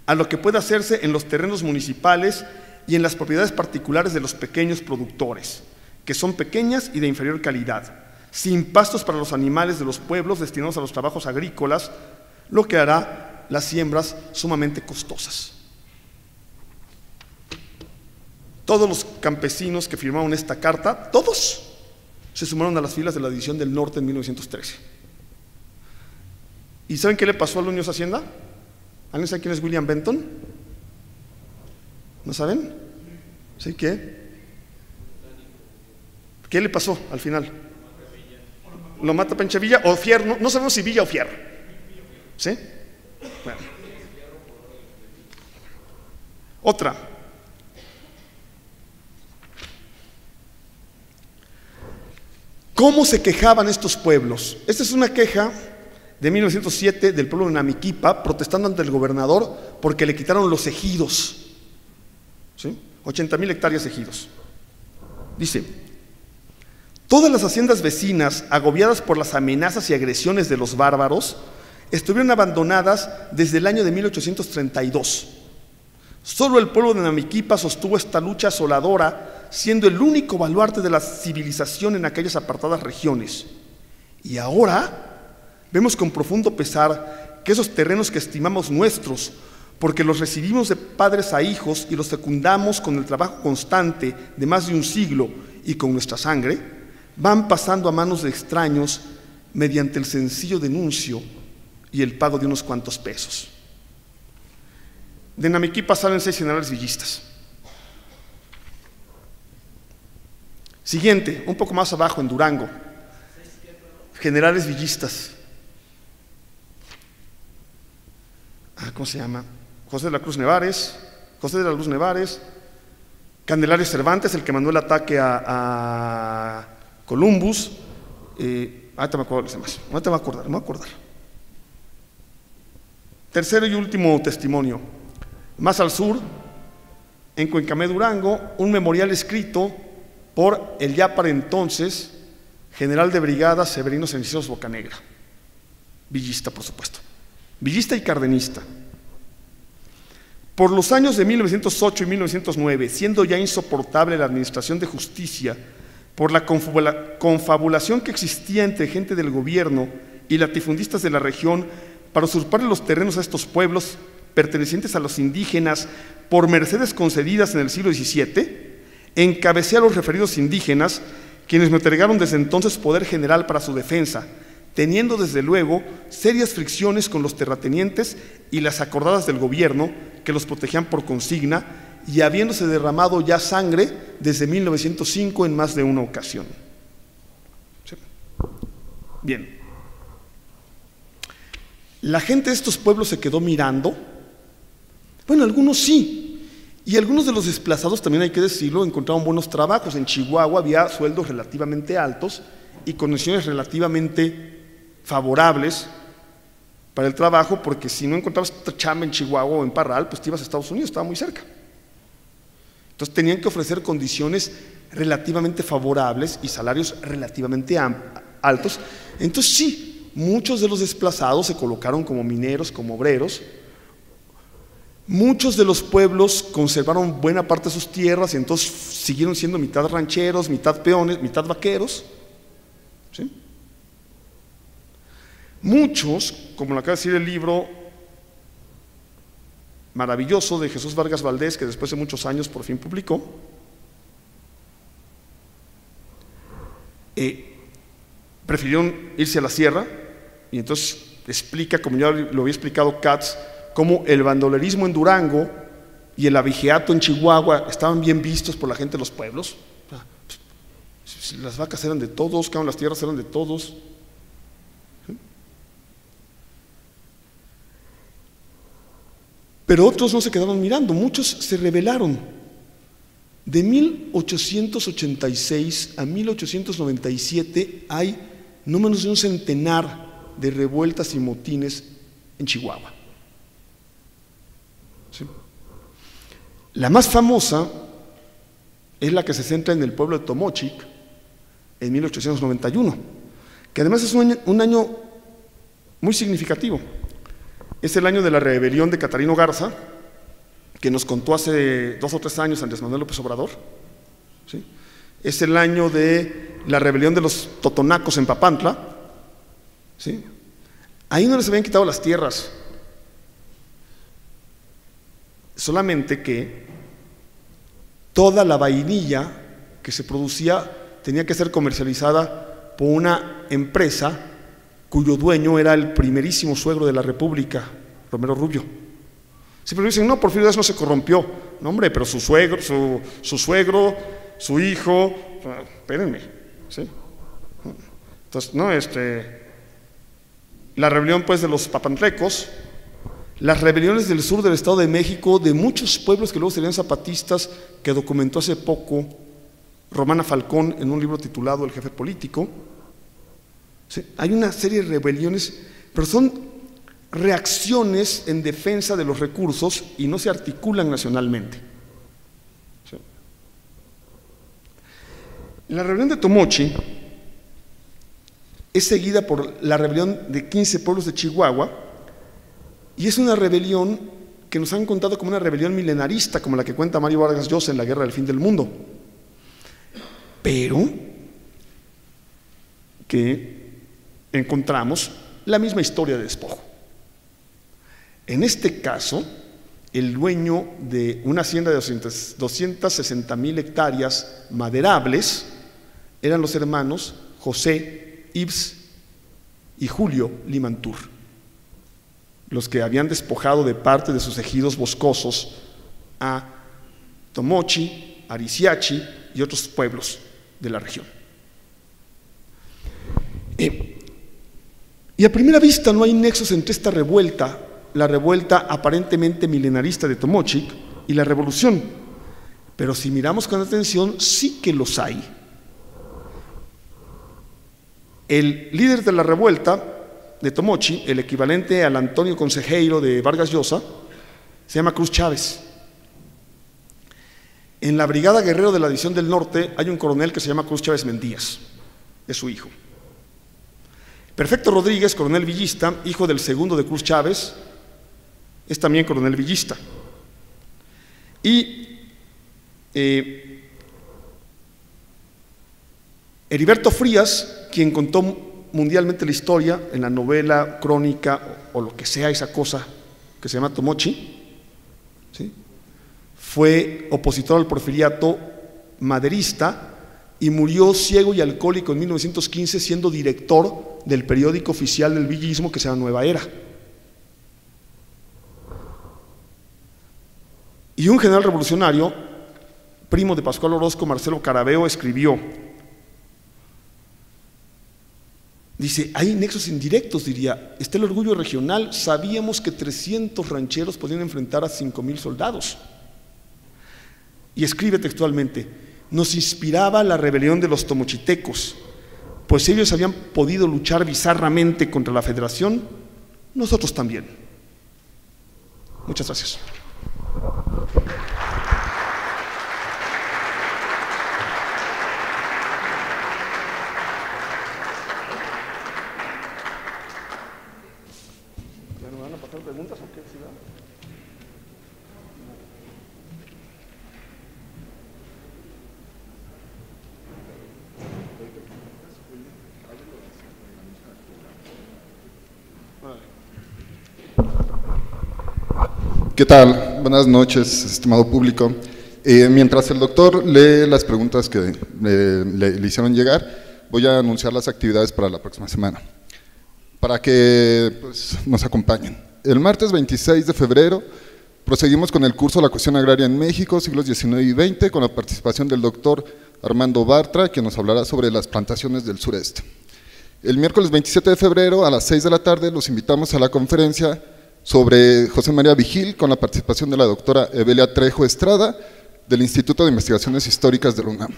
a lo que puede hacerse en los terrenos municipales y en las propiedades particulares de los pequeños productores, que son pequeñas y de inferior calidad sin pastos para los animales de los pueblos destinados a los trabajos agrícolas, lo que hará las siembras sumamente costosas. Todos los campesinos que firmaron esta carta, todos se sumaron a las filas de la División del Norte en 1913. ¿Y saben qué le pasó a los niños Hacienda? ¿Alguien sabe quién es William Benton? ¿No saben? ¿Sí qué? ¿Qué le pasó al final? Lo mata Villa o Fierro, no, sabemos si Villa o Fierro. ¿Sí? Otra. ¿Cómo se quejaban estos pueblos? Esta es una queja de 1907 del pueblo de Namiquipa protestando ante el gobernador porque le quitaron los ejidos. ¿Sí? 80 mil hectáreas ejidos. Dice, todas las haciendas vecinas, agobiadas por las amenazas y agresiones de los bárbaros, estuvieron abandonadas desde el año de 1832. Solo el pueblo de Namiquipa sostuvo esta lucha asoladora, siendo el único baluarte de la civilización en aquellas apartadas regiones. Y ahora vemos con profundo pesar que esos terrenos que estimamos nuestros, porque los recibimos de padres a hijos y los fecundamos con el trabajo constante de más de un siglo y con nuestra sangre, van pasando a manos de extraños mediante el sencillo denuncio y el pago de unos cuantos pesos. De Namiquipa salen seis generales villistas. Siguiente, un poco más abajo, en Durango. Generales villistas. Ah, ¿Cómo se llama? José de la Cruz Nevares, José de la Luz Nevares, Candelario Cervantes, el que mandó el ataque a, Columbus. Eh, ahorita me acuerdo de los demás. Voy a acordar, me voy a acordar. Tercero y último testimonio. Más al sur, en Cuencamé, Durango, un memorial escrito por el ya para entonces general de brigada Severino Cenicios Bocanegra, villista por supuesto, villista y cardenista. Por los años de 1908 y 1909, siendo ya insoportable la administración de justicia por la confabulación que existía entre gente del gobierno y latifundistas de la región para usurparle los terrenos a estos pueblos pertenecientes a los indígenas por mercedes concedidas en el siglo XVII, encabecé a los referidos indígenas, quienes me otorgaron desde entonces poder general para su defensa, teniendo desde luego serias fricciones con los terratenientes y las acordadas del gobierno que los protegían por consigna y habiéndose derramado ya sangre desde 1905 en más de una ocasión. Bien. La gente de estos pueblos se quedó mirando bueno, algunos sí. Y algunos de los desplazados, también hay que decirlo, encontraron buenos trabajos. En Chihuahua había sueldos relativamente altos y condiciones relativamente favorables para el trabajo, porque si no encontrabas chamba en Chihuahua o en Parral, pues te ibas a Estados Unidos, estaba muy cerca. Entonces tenían que ofrecer condiciones relativamente favorables y salarios relativamente altos. Entonces sí, muchos de los desplazados se colocaron como mineros, como obreros, Muchos de los pueblos conservaron buena parte de sus tierras y entonces siguieron siendo mitad rancheros, mitad peones, mitad vaqueros. Muchos, como lo acaba de decir el libro maravilloso de Jesús Vargas Valdés, que después de muchos años por fin publicó, eh, prefirieron irse a la sierra y entonces explica, como ya lo había explicado Katz, cómo el bandolerismo en Durango y el abigeato en Chihuahua estaban bien vistos por la gente de los pueblos. Las vacas eran de todos, las tierras eran de todos. Pero otros no se quedaron mirando, muchos se rebelaron. De 1886 a 1897 hay no menos de un centenar de revueltas y motines en Chihuahua. La más famosa es la que se centra en el pueblo de Tomochic en 1891, que además es un año, muy significativo. Es el año de la rebelión de Catarino Garza, que nos contó hace dos o tres años Andrés Manuel López Obrador. Es el año de la rebelión de los totonacos en Papantla. ¿sí? Ahí no les habían quitado las tierras, Solamente que toda la vainilla que se producía tenía que ser comercializada por una empresa cuyo dueño era el primerísimo suegro de la República, Romero Rubio. Siempre dicen, no, Porfirio Díaz no se corrompió. No, hombre, pero su suegro, su, su suegro, su hijo, espérenme, ¿sí? Entonces, no, este, la rebelión pues de los papantrecos, las rebeliones del sur del Estado de México, de muchos pueblos que luego serían zapatistas, que documentó hace poco Romana Falcón en un libro titulado El jefe político. Hay una serie de rebeliones, pero son reacciones en defensa de los recursos y no se articulan nacionalmente. La rebelión de Tomochi es seguida por la rebelión de 15 pueblos de Chihuahua y es una rebelión que nos han contado como una rebelión milenarista, como la que cuenta Mario Vargas Llosa en la Guerra del Fin del Mundo. Pero que encontramos la misma historia de despojo. En este caso, el dueño de una hacienda de 260 mil hectáreas maderables eran los hermanos José Ibs y Julio Limantur, los que habían despojado de parte de sus ejidos boscosos a Tomochi, Ariciachi y otros pueblos de la región. Eh, y a primera vista no hay nexos entre esta revuelta la revuelta aparentemente milenarista de Tomochic y la revolución. Pero si miramos con atención, sí que los hay. El líder de la revuelta de Tomochi, el equivalente al Antonio Consejero de Vargas Llosa, se llama Cruz Chávez. En la Brigada Guerrero de la División del Norte hay un coronel que se llama Cruz Chávez Mendías, es su hijo. Perfecto Rodríguez, coronel villista, hijo del segundo de Cruz Chávez, es también coronel villista. Y eh, Heriberto Frías, quien contó mundialmente la historia en la novela, crónica o, lo que sea esa cosa que se llama Tomochi, fue opositor al porfiriato maderista y murió ciego y alcohólico en 1915 siendo director del periódico oficial del villismo que se llama Nueva Era. Y un general revolucionario, primo de Pascual Orozco, Marcelo Carabeo, escribió, dice, hay nexos indirectos, diría, está el orgullo regional, sabíamos que 300 rancheros podían enfrentar a 5 mil soldados. Y escribe textualmente, nos inspiraba la rebelión de los tomochitecos, pues ellos habían podido luchar bizarramente contra la federación, nosotros también. Muchas gracias. ¿Qué tal? Buenas noches, estimado público. Eh, mientras el doctor lee las preguntas que le, hicieron llegar, voy a anunciar las actividades para la próxima semana, para que pues, nos acompañen. El martes 26 de febrero proseguimos con el curso La cuestión agraria en México, siglos XIX y XX, con la participación del doctor Armando Bartra, que nos hablará sobre las plantaciones del sureste. El miércoles 27 de febrero a las 6 de la tarde los invitamos a la conferencia sobre José María Vigil con la participación de la doctora Evelia Trejo Estrada del Instituto de Investigaciones Históricas de la UNAM.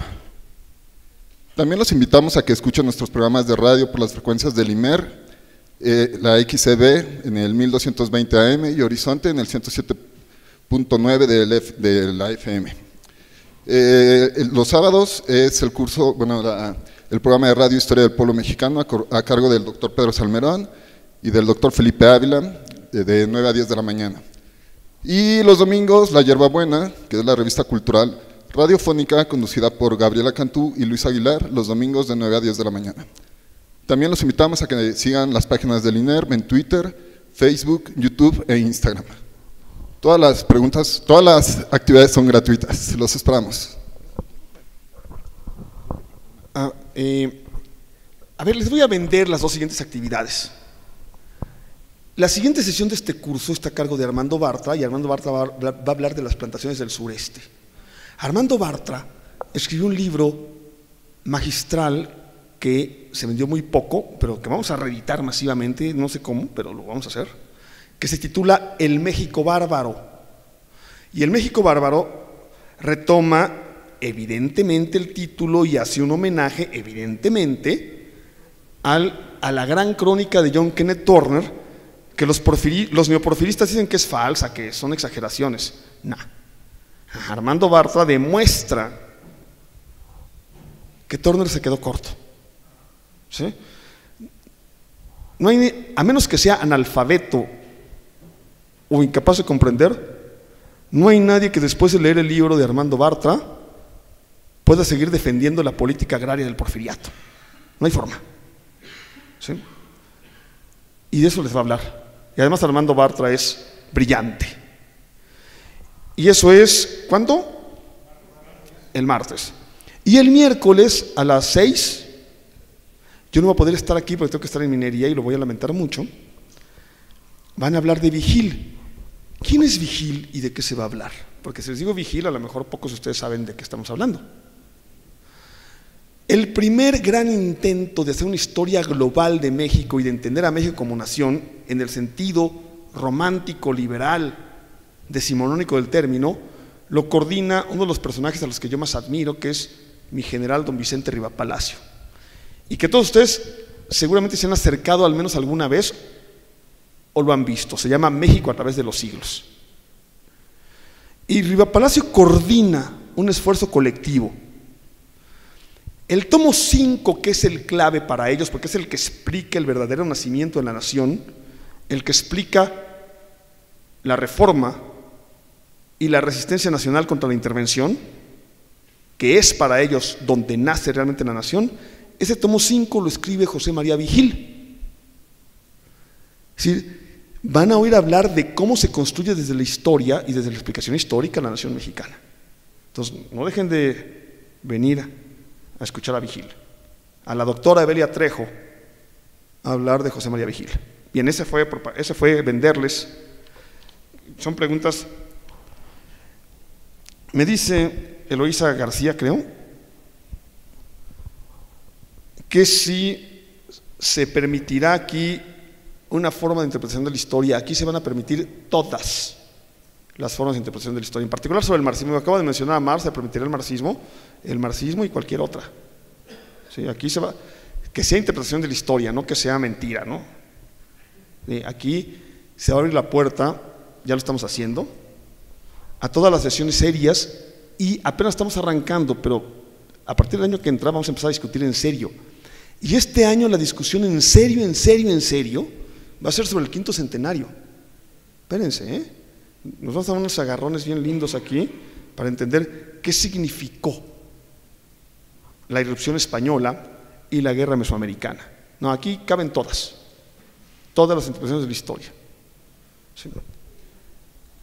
También los invitamos a que escuchen nuestros programas de radio por las frecuencias del IMER, eh, la XCB en el 1220 AM y Horizonte en el 107.9 de la FM. Eh, los sábados es el curso, bueno, el programa de radio Historia del Pueblo Mexicano a, a cargo del doctor Pedro Salmerón y del doctor Felipe Ávila, de 9 a 10 de la mañana. Y los domingos, La Buena, que es la revista cultural radiofónica conducida por Gabriela Cantú y Luis Aguilar, los domingos de 9 a 10 de la mañana. También los invitamos a que sigan las páginas del INERM en Twitter, Facebook, YouTube e Instagram. Todas las preguntas, todas las actividades son gratuitas, los esperamos. Ah, eh, a ver, les voy a vender las dos siguientes actividades. La siguiente sesión de este curso está a cargo de Armando Bartra y Armando Bartra va, a hablar de las plantaciones del sureste. Armando Bartra escribió un libro magistral que se vendió muy poco, pero que vamos a reeditar masivamente, no sé cómo, pero lo vamos a hacer, que se titula El México Bárbaro. Y el México Bárbaro retoma evidentemente el título y hace un homenaje, evidentemente, al, a la gran crónica de John Kenneth Turner, que los, los dicen que es falsa, que son exageraciones. No. Armando Bartra demuestra que Turner se quedó corto. ¿Sí? No hay, a menos que sea analfabeto o incapaz de comprender, no hay nadie que después de leer el libro de Armando Bartra pueda seguir defendiendo la política agraria del porfiriato. No hay forma. ¿Sí? Y de eso les va a hablar. Y además Armando Bartra es brillante. Y eso es, ¿cuándo? El martes. Y el miércoles a las seis yo no voy a poder estar aquí porque tengo que estar en minería y lo voy a lamentar mucho. Van a hablar de Vigil. ¿Quién es Vigil y de qué se va a hablar? Porque si les digo Vigil, a lo mejor pocos de ustedes saben de qué estamos hablando. El primer gran intento de hacer una historia global de México y de entender a México como nación en el sentido romántico, liberal, decimonónico del término, lo coordina uno de los personajes a los que yo más admiro, que es mi general don Vicente Riva Palacio y que todos ustedes seguramente se han acercado al menos alguna vez o lo han visto. Se llama México a través de los siglos. Y Riva Palacio coordina un esfuerzo colectivo. El tomo 5, que es el clave para ellos, porque es el que explica el verdadero nacimiento de la nación, el que explica la reforma y la resistencia nacional contra la intervención, que es para ellos donde nace realmente la nación, ese tomo 5 lo escribe José María Vigil. Es decir, van a oír hablar de cómo se construye desde la historia y desde la explicación histórica la nación mexicana. Entonces, no dejen de venir a escuchar a Vigil. A la doctora Evelia Trejo a hablar de José María Vigil. Bien, ese fue, ese fue venderles. Son preguntas. Me dice Eloísa García, creo, que si se permitirá aquí una forma de interpretación de la historia, aquí se van a permitir todas las formas de interpretación de la historia, en particular sobre el marxismo. Acabo de mencionar a Marx, se permitirá el marxismo, el marxismo y cualquier otra. ¿Sí? Aquí se va, que sea interpretación de la historia, no que sea mentira, ¿no? Aquí se va a abrir la puerta, ya lo estamos haciendo, a todas las sesiones serias y apenas estamos arrancando, pero a partir del año que entra vamos a empezar a discutir en serio y este año la discusión en serio, en serio, en serio, va a ser sobre el quinto centenario. Espérense, ¿eh? Nos vamos a dar unos agarrones bien lindos aquí para entender qué significó la irrupción española y la guerra mesoamericana. No, aquí caben todas, todas las interpretaciones de la historia.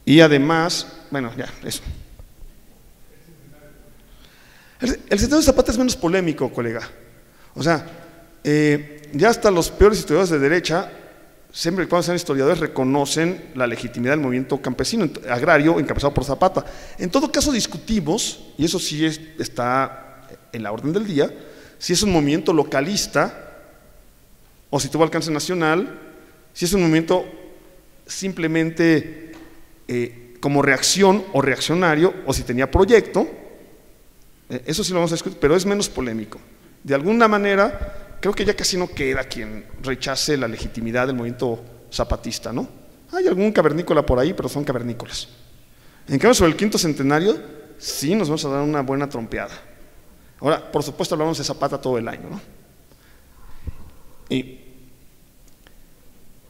Y además, bueno, ya, eso. El, el centenario de Zapata es menos polémico, colega. O sea, eh, ya hasta los peores historiadores de derecha, siempre que cuando sean historiadores, reconocen la legitimidad del movimiento campesino, agrario, encabezado por Zapata. En todo caso, discutimos, y eso sí está en la orden del día, si es un movimiento localista o si tuvo alcance nacional, si es un movimiento simplemente eh, como reacción o reaccionario, o si tenía proyecto, eh, eso sí lo vamos a discutir, pero es menos polémico. De alguna manera, creo que ya casi no queda quien rechace la legitimidad del movimiento zapatista, ¿no? Hay algún cavernícola por ahí, pero son cavernícolas. En cambio, sobre el quinto centenario, sí nos vamos a dar una buena trompeada. Ahora, por supuesto, hablamos de Zapata todo el año, ¿no? Y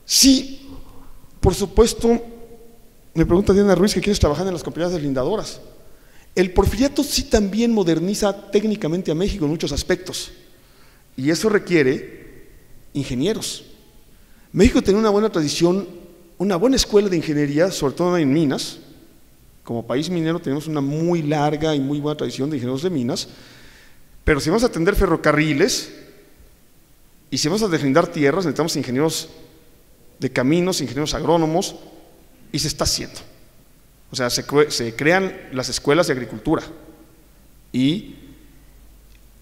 sí, por supuesto, me pregunta Diana Ruiz que quieres trabajar en las compañías deslindadoras. El porfiriato sí también moderniza técnicamente a México en muchos aspectos. Y eso requiere ingenieros. México tiene una buena tradición una buena escuela de ingeniería, sobre todo en minas. Como país minero tenemos una muy larga y muy buena tradición de ingenieros de minas, pero si vamos a atender ferrocarriles y si vamos a deslindar tierras, necesitamos ingenieros de caminos, ingenieros agrónomos, y se está haciendo. O sea, se, se crean las escuelas de agricultura. Y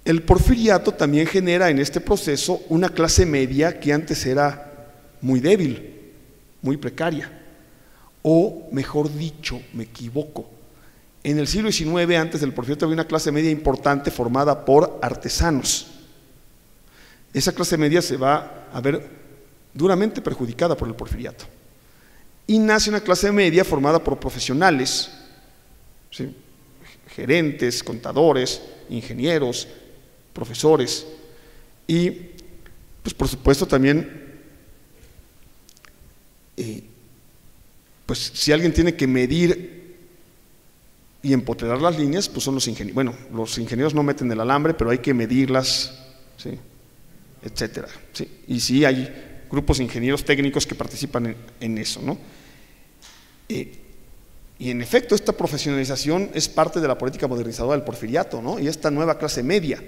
el porfiriato también genera en este proceso una clase media que antes era muy débil, muy precaria. O, mejor dicho, me equivoco. En el siglo XIX, antes del porfiriato, había una clase media importante formada por artesanos. Esa clase media se va a ver duramente perjudicada por el porfiriato. Y nace una clase media formada por profesionales, gerentes, contadores, ingenieros, profesores y, pues por supuesto también, eh, pues si alguien tiene que medir y empoderar las líneas, pues son los ingenieros. Bueno, los ingenieros no meten el alambre, pero hay que medirlas, ¿sí? etcétera. Y sí hay grupos de ingenieros técnicos que participan en, eso. ¿no? Eh, y en efecto, esta profesionalización es parte de la política modernizadora del porfiriato, ¿no? y esta nueva clase media.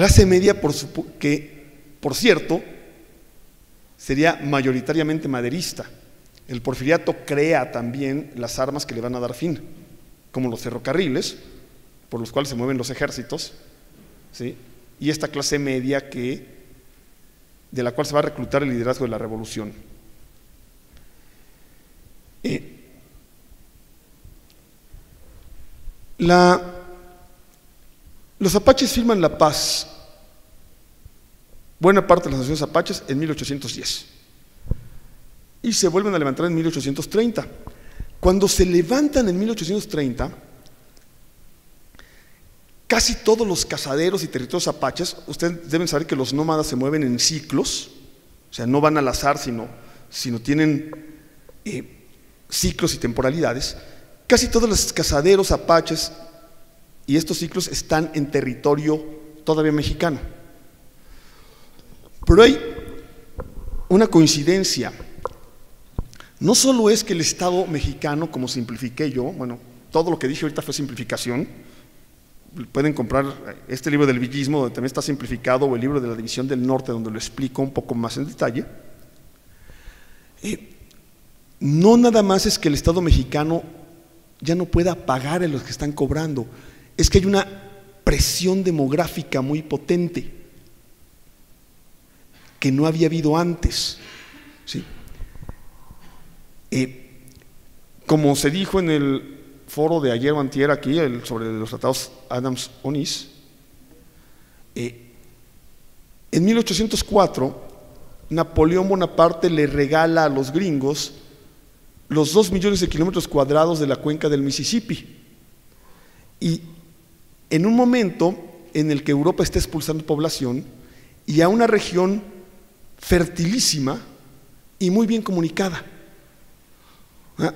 Clase media que, por cierto, sería mayoritariamente maderista. El porfiriato crea también las armas que le van a dar fin, como los ferrocarriles, por los cuales se mueven los ejércitos, ¿sí? y esta clase media que de la cual se va a reclutar el liderazgo de la revolución. Eh, los apaches firman la paz, buena parte de las naciones apaches, en 1810. Y se vuelven a levantar en 1830. Cuando se levantan en 1830, Casi todos los cazaderos y territorios apaches, ustedes deben saber que los nómadas se mueven en ciclos, o sea, no van al azar, sino, sino tienen eh, ciclos y temporalidades. Casi todos los cazaderos apaches y estos ciclos están en territorio todavía mexicano. Pero hay una coincidencia. No solo es que el Estado mexicano, como simplifiqué yo, bueno, todo lo que dije ahorita fue simplificación, pueden comprar este libro del villismo, donde también está simplificado, o el libro de la División del Norte, donde lo explico un poco más en detalle. Eh, no nada más es que el Estado mexicano ya no pueda pagar a los que están cobrando, es que hay una presión demográfica muy potente que no había habido antes. ¿sí? Eh, como se dijo en el foro de ayer o antier aquí, sobre los tratados Adams-Onis, eh, en 1804 Napoleón Bonaparte le regala a los gringos los dos millones de kilómetros cuadrados de la cuenca del Mississippi. Y en un momento en el que Europa está expulsando población y a una región fertilísima y muy bien comunicada. Ah,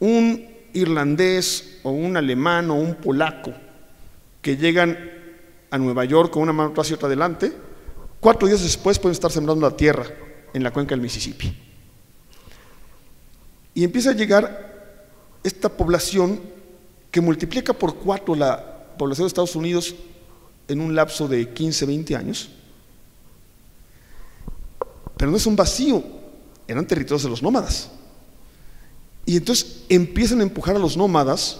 un irlandés o un alemán o un polaco que llegan a Nueva York con una mano atrás y otra adelante, cuatro días después pueden estar sembrando la tierra en la cuenca del Mississippi. Y empieza a llegar esta población que multiplica por cuatro la población de Estados Unidos en un lapso de 15, 20 años. Pero no es un vacío, eran territorios de los nómadas. Y entonces empiezan a empujar a los nómadas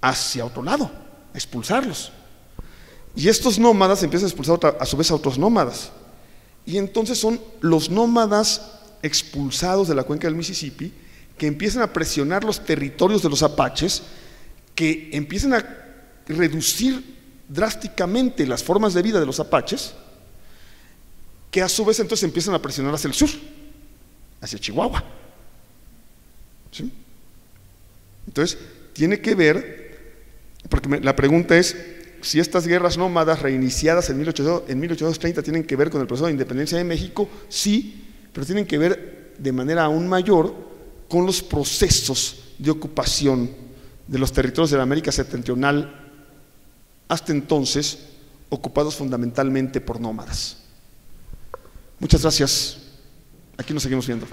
hacia otro lado, a expulsarlos. Y estos nómadas empiezan a expulsar a su vez a otros nómadas. Y entonces son los nómadas expulsados de la cuenca del Mississippi que empiezan a presionar los territorios de los apaches, que empiezan a reducir drásticamente las formas de vida de los apaches, que a su vez entonces empiezan a presionar hacia el sur, hacia Chihuahua. Entonces, tiene que ver, porque la pregunta es, si estas guerras nómadas reiniciadas en, 1830 tienen que ver con el proceso de independencia de México, sí, pero tienen que ver de manera aún mayor con los procesos de ocupación de los territorios de la América septentrional hasta entonces ocupados fundamentalmente por nómadas. Muchas gracias. Aquí nos seguimos viendo.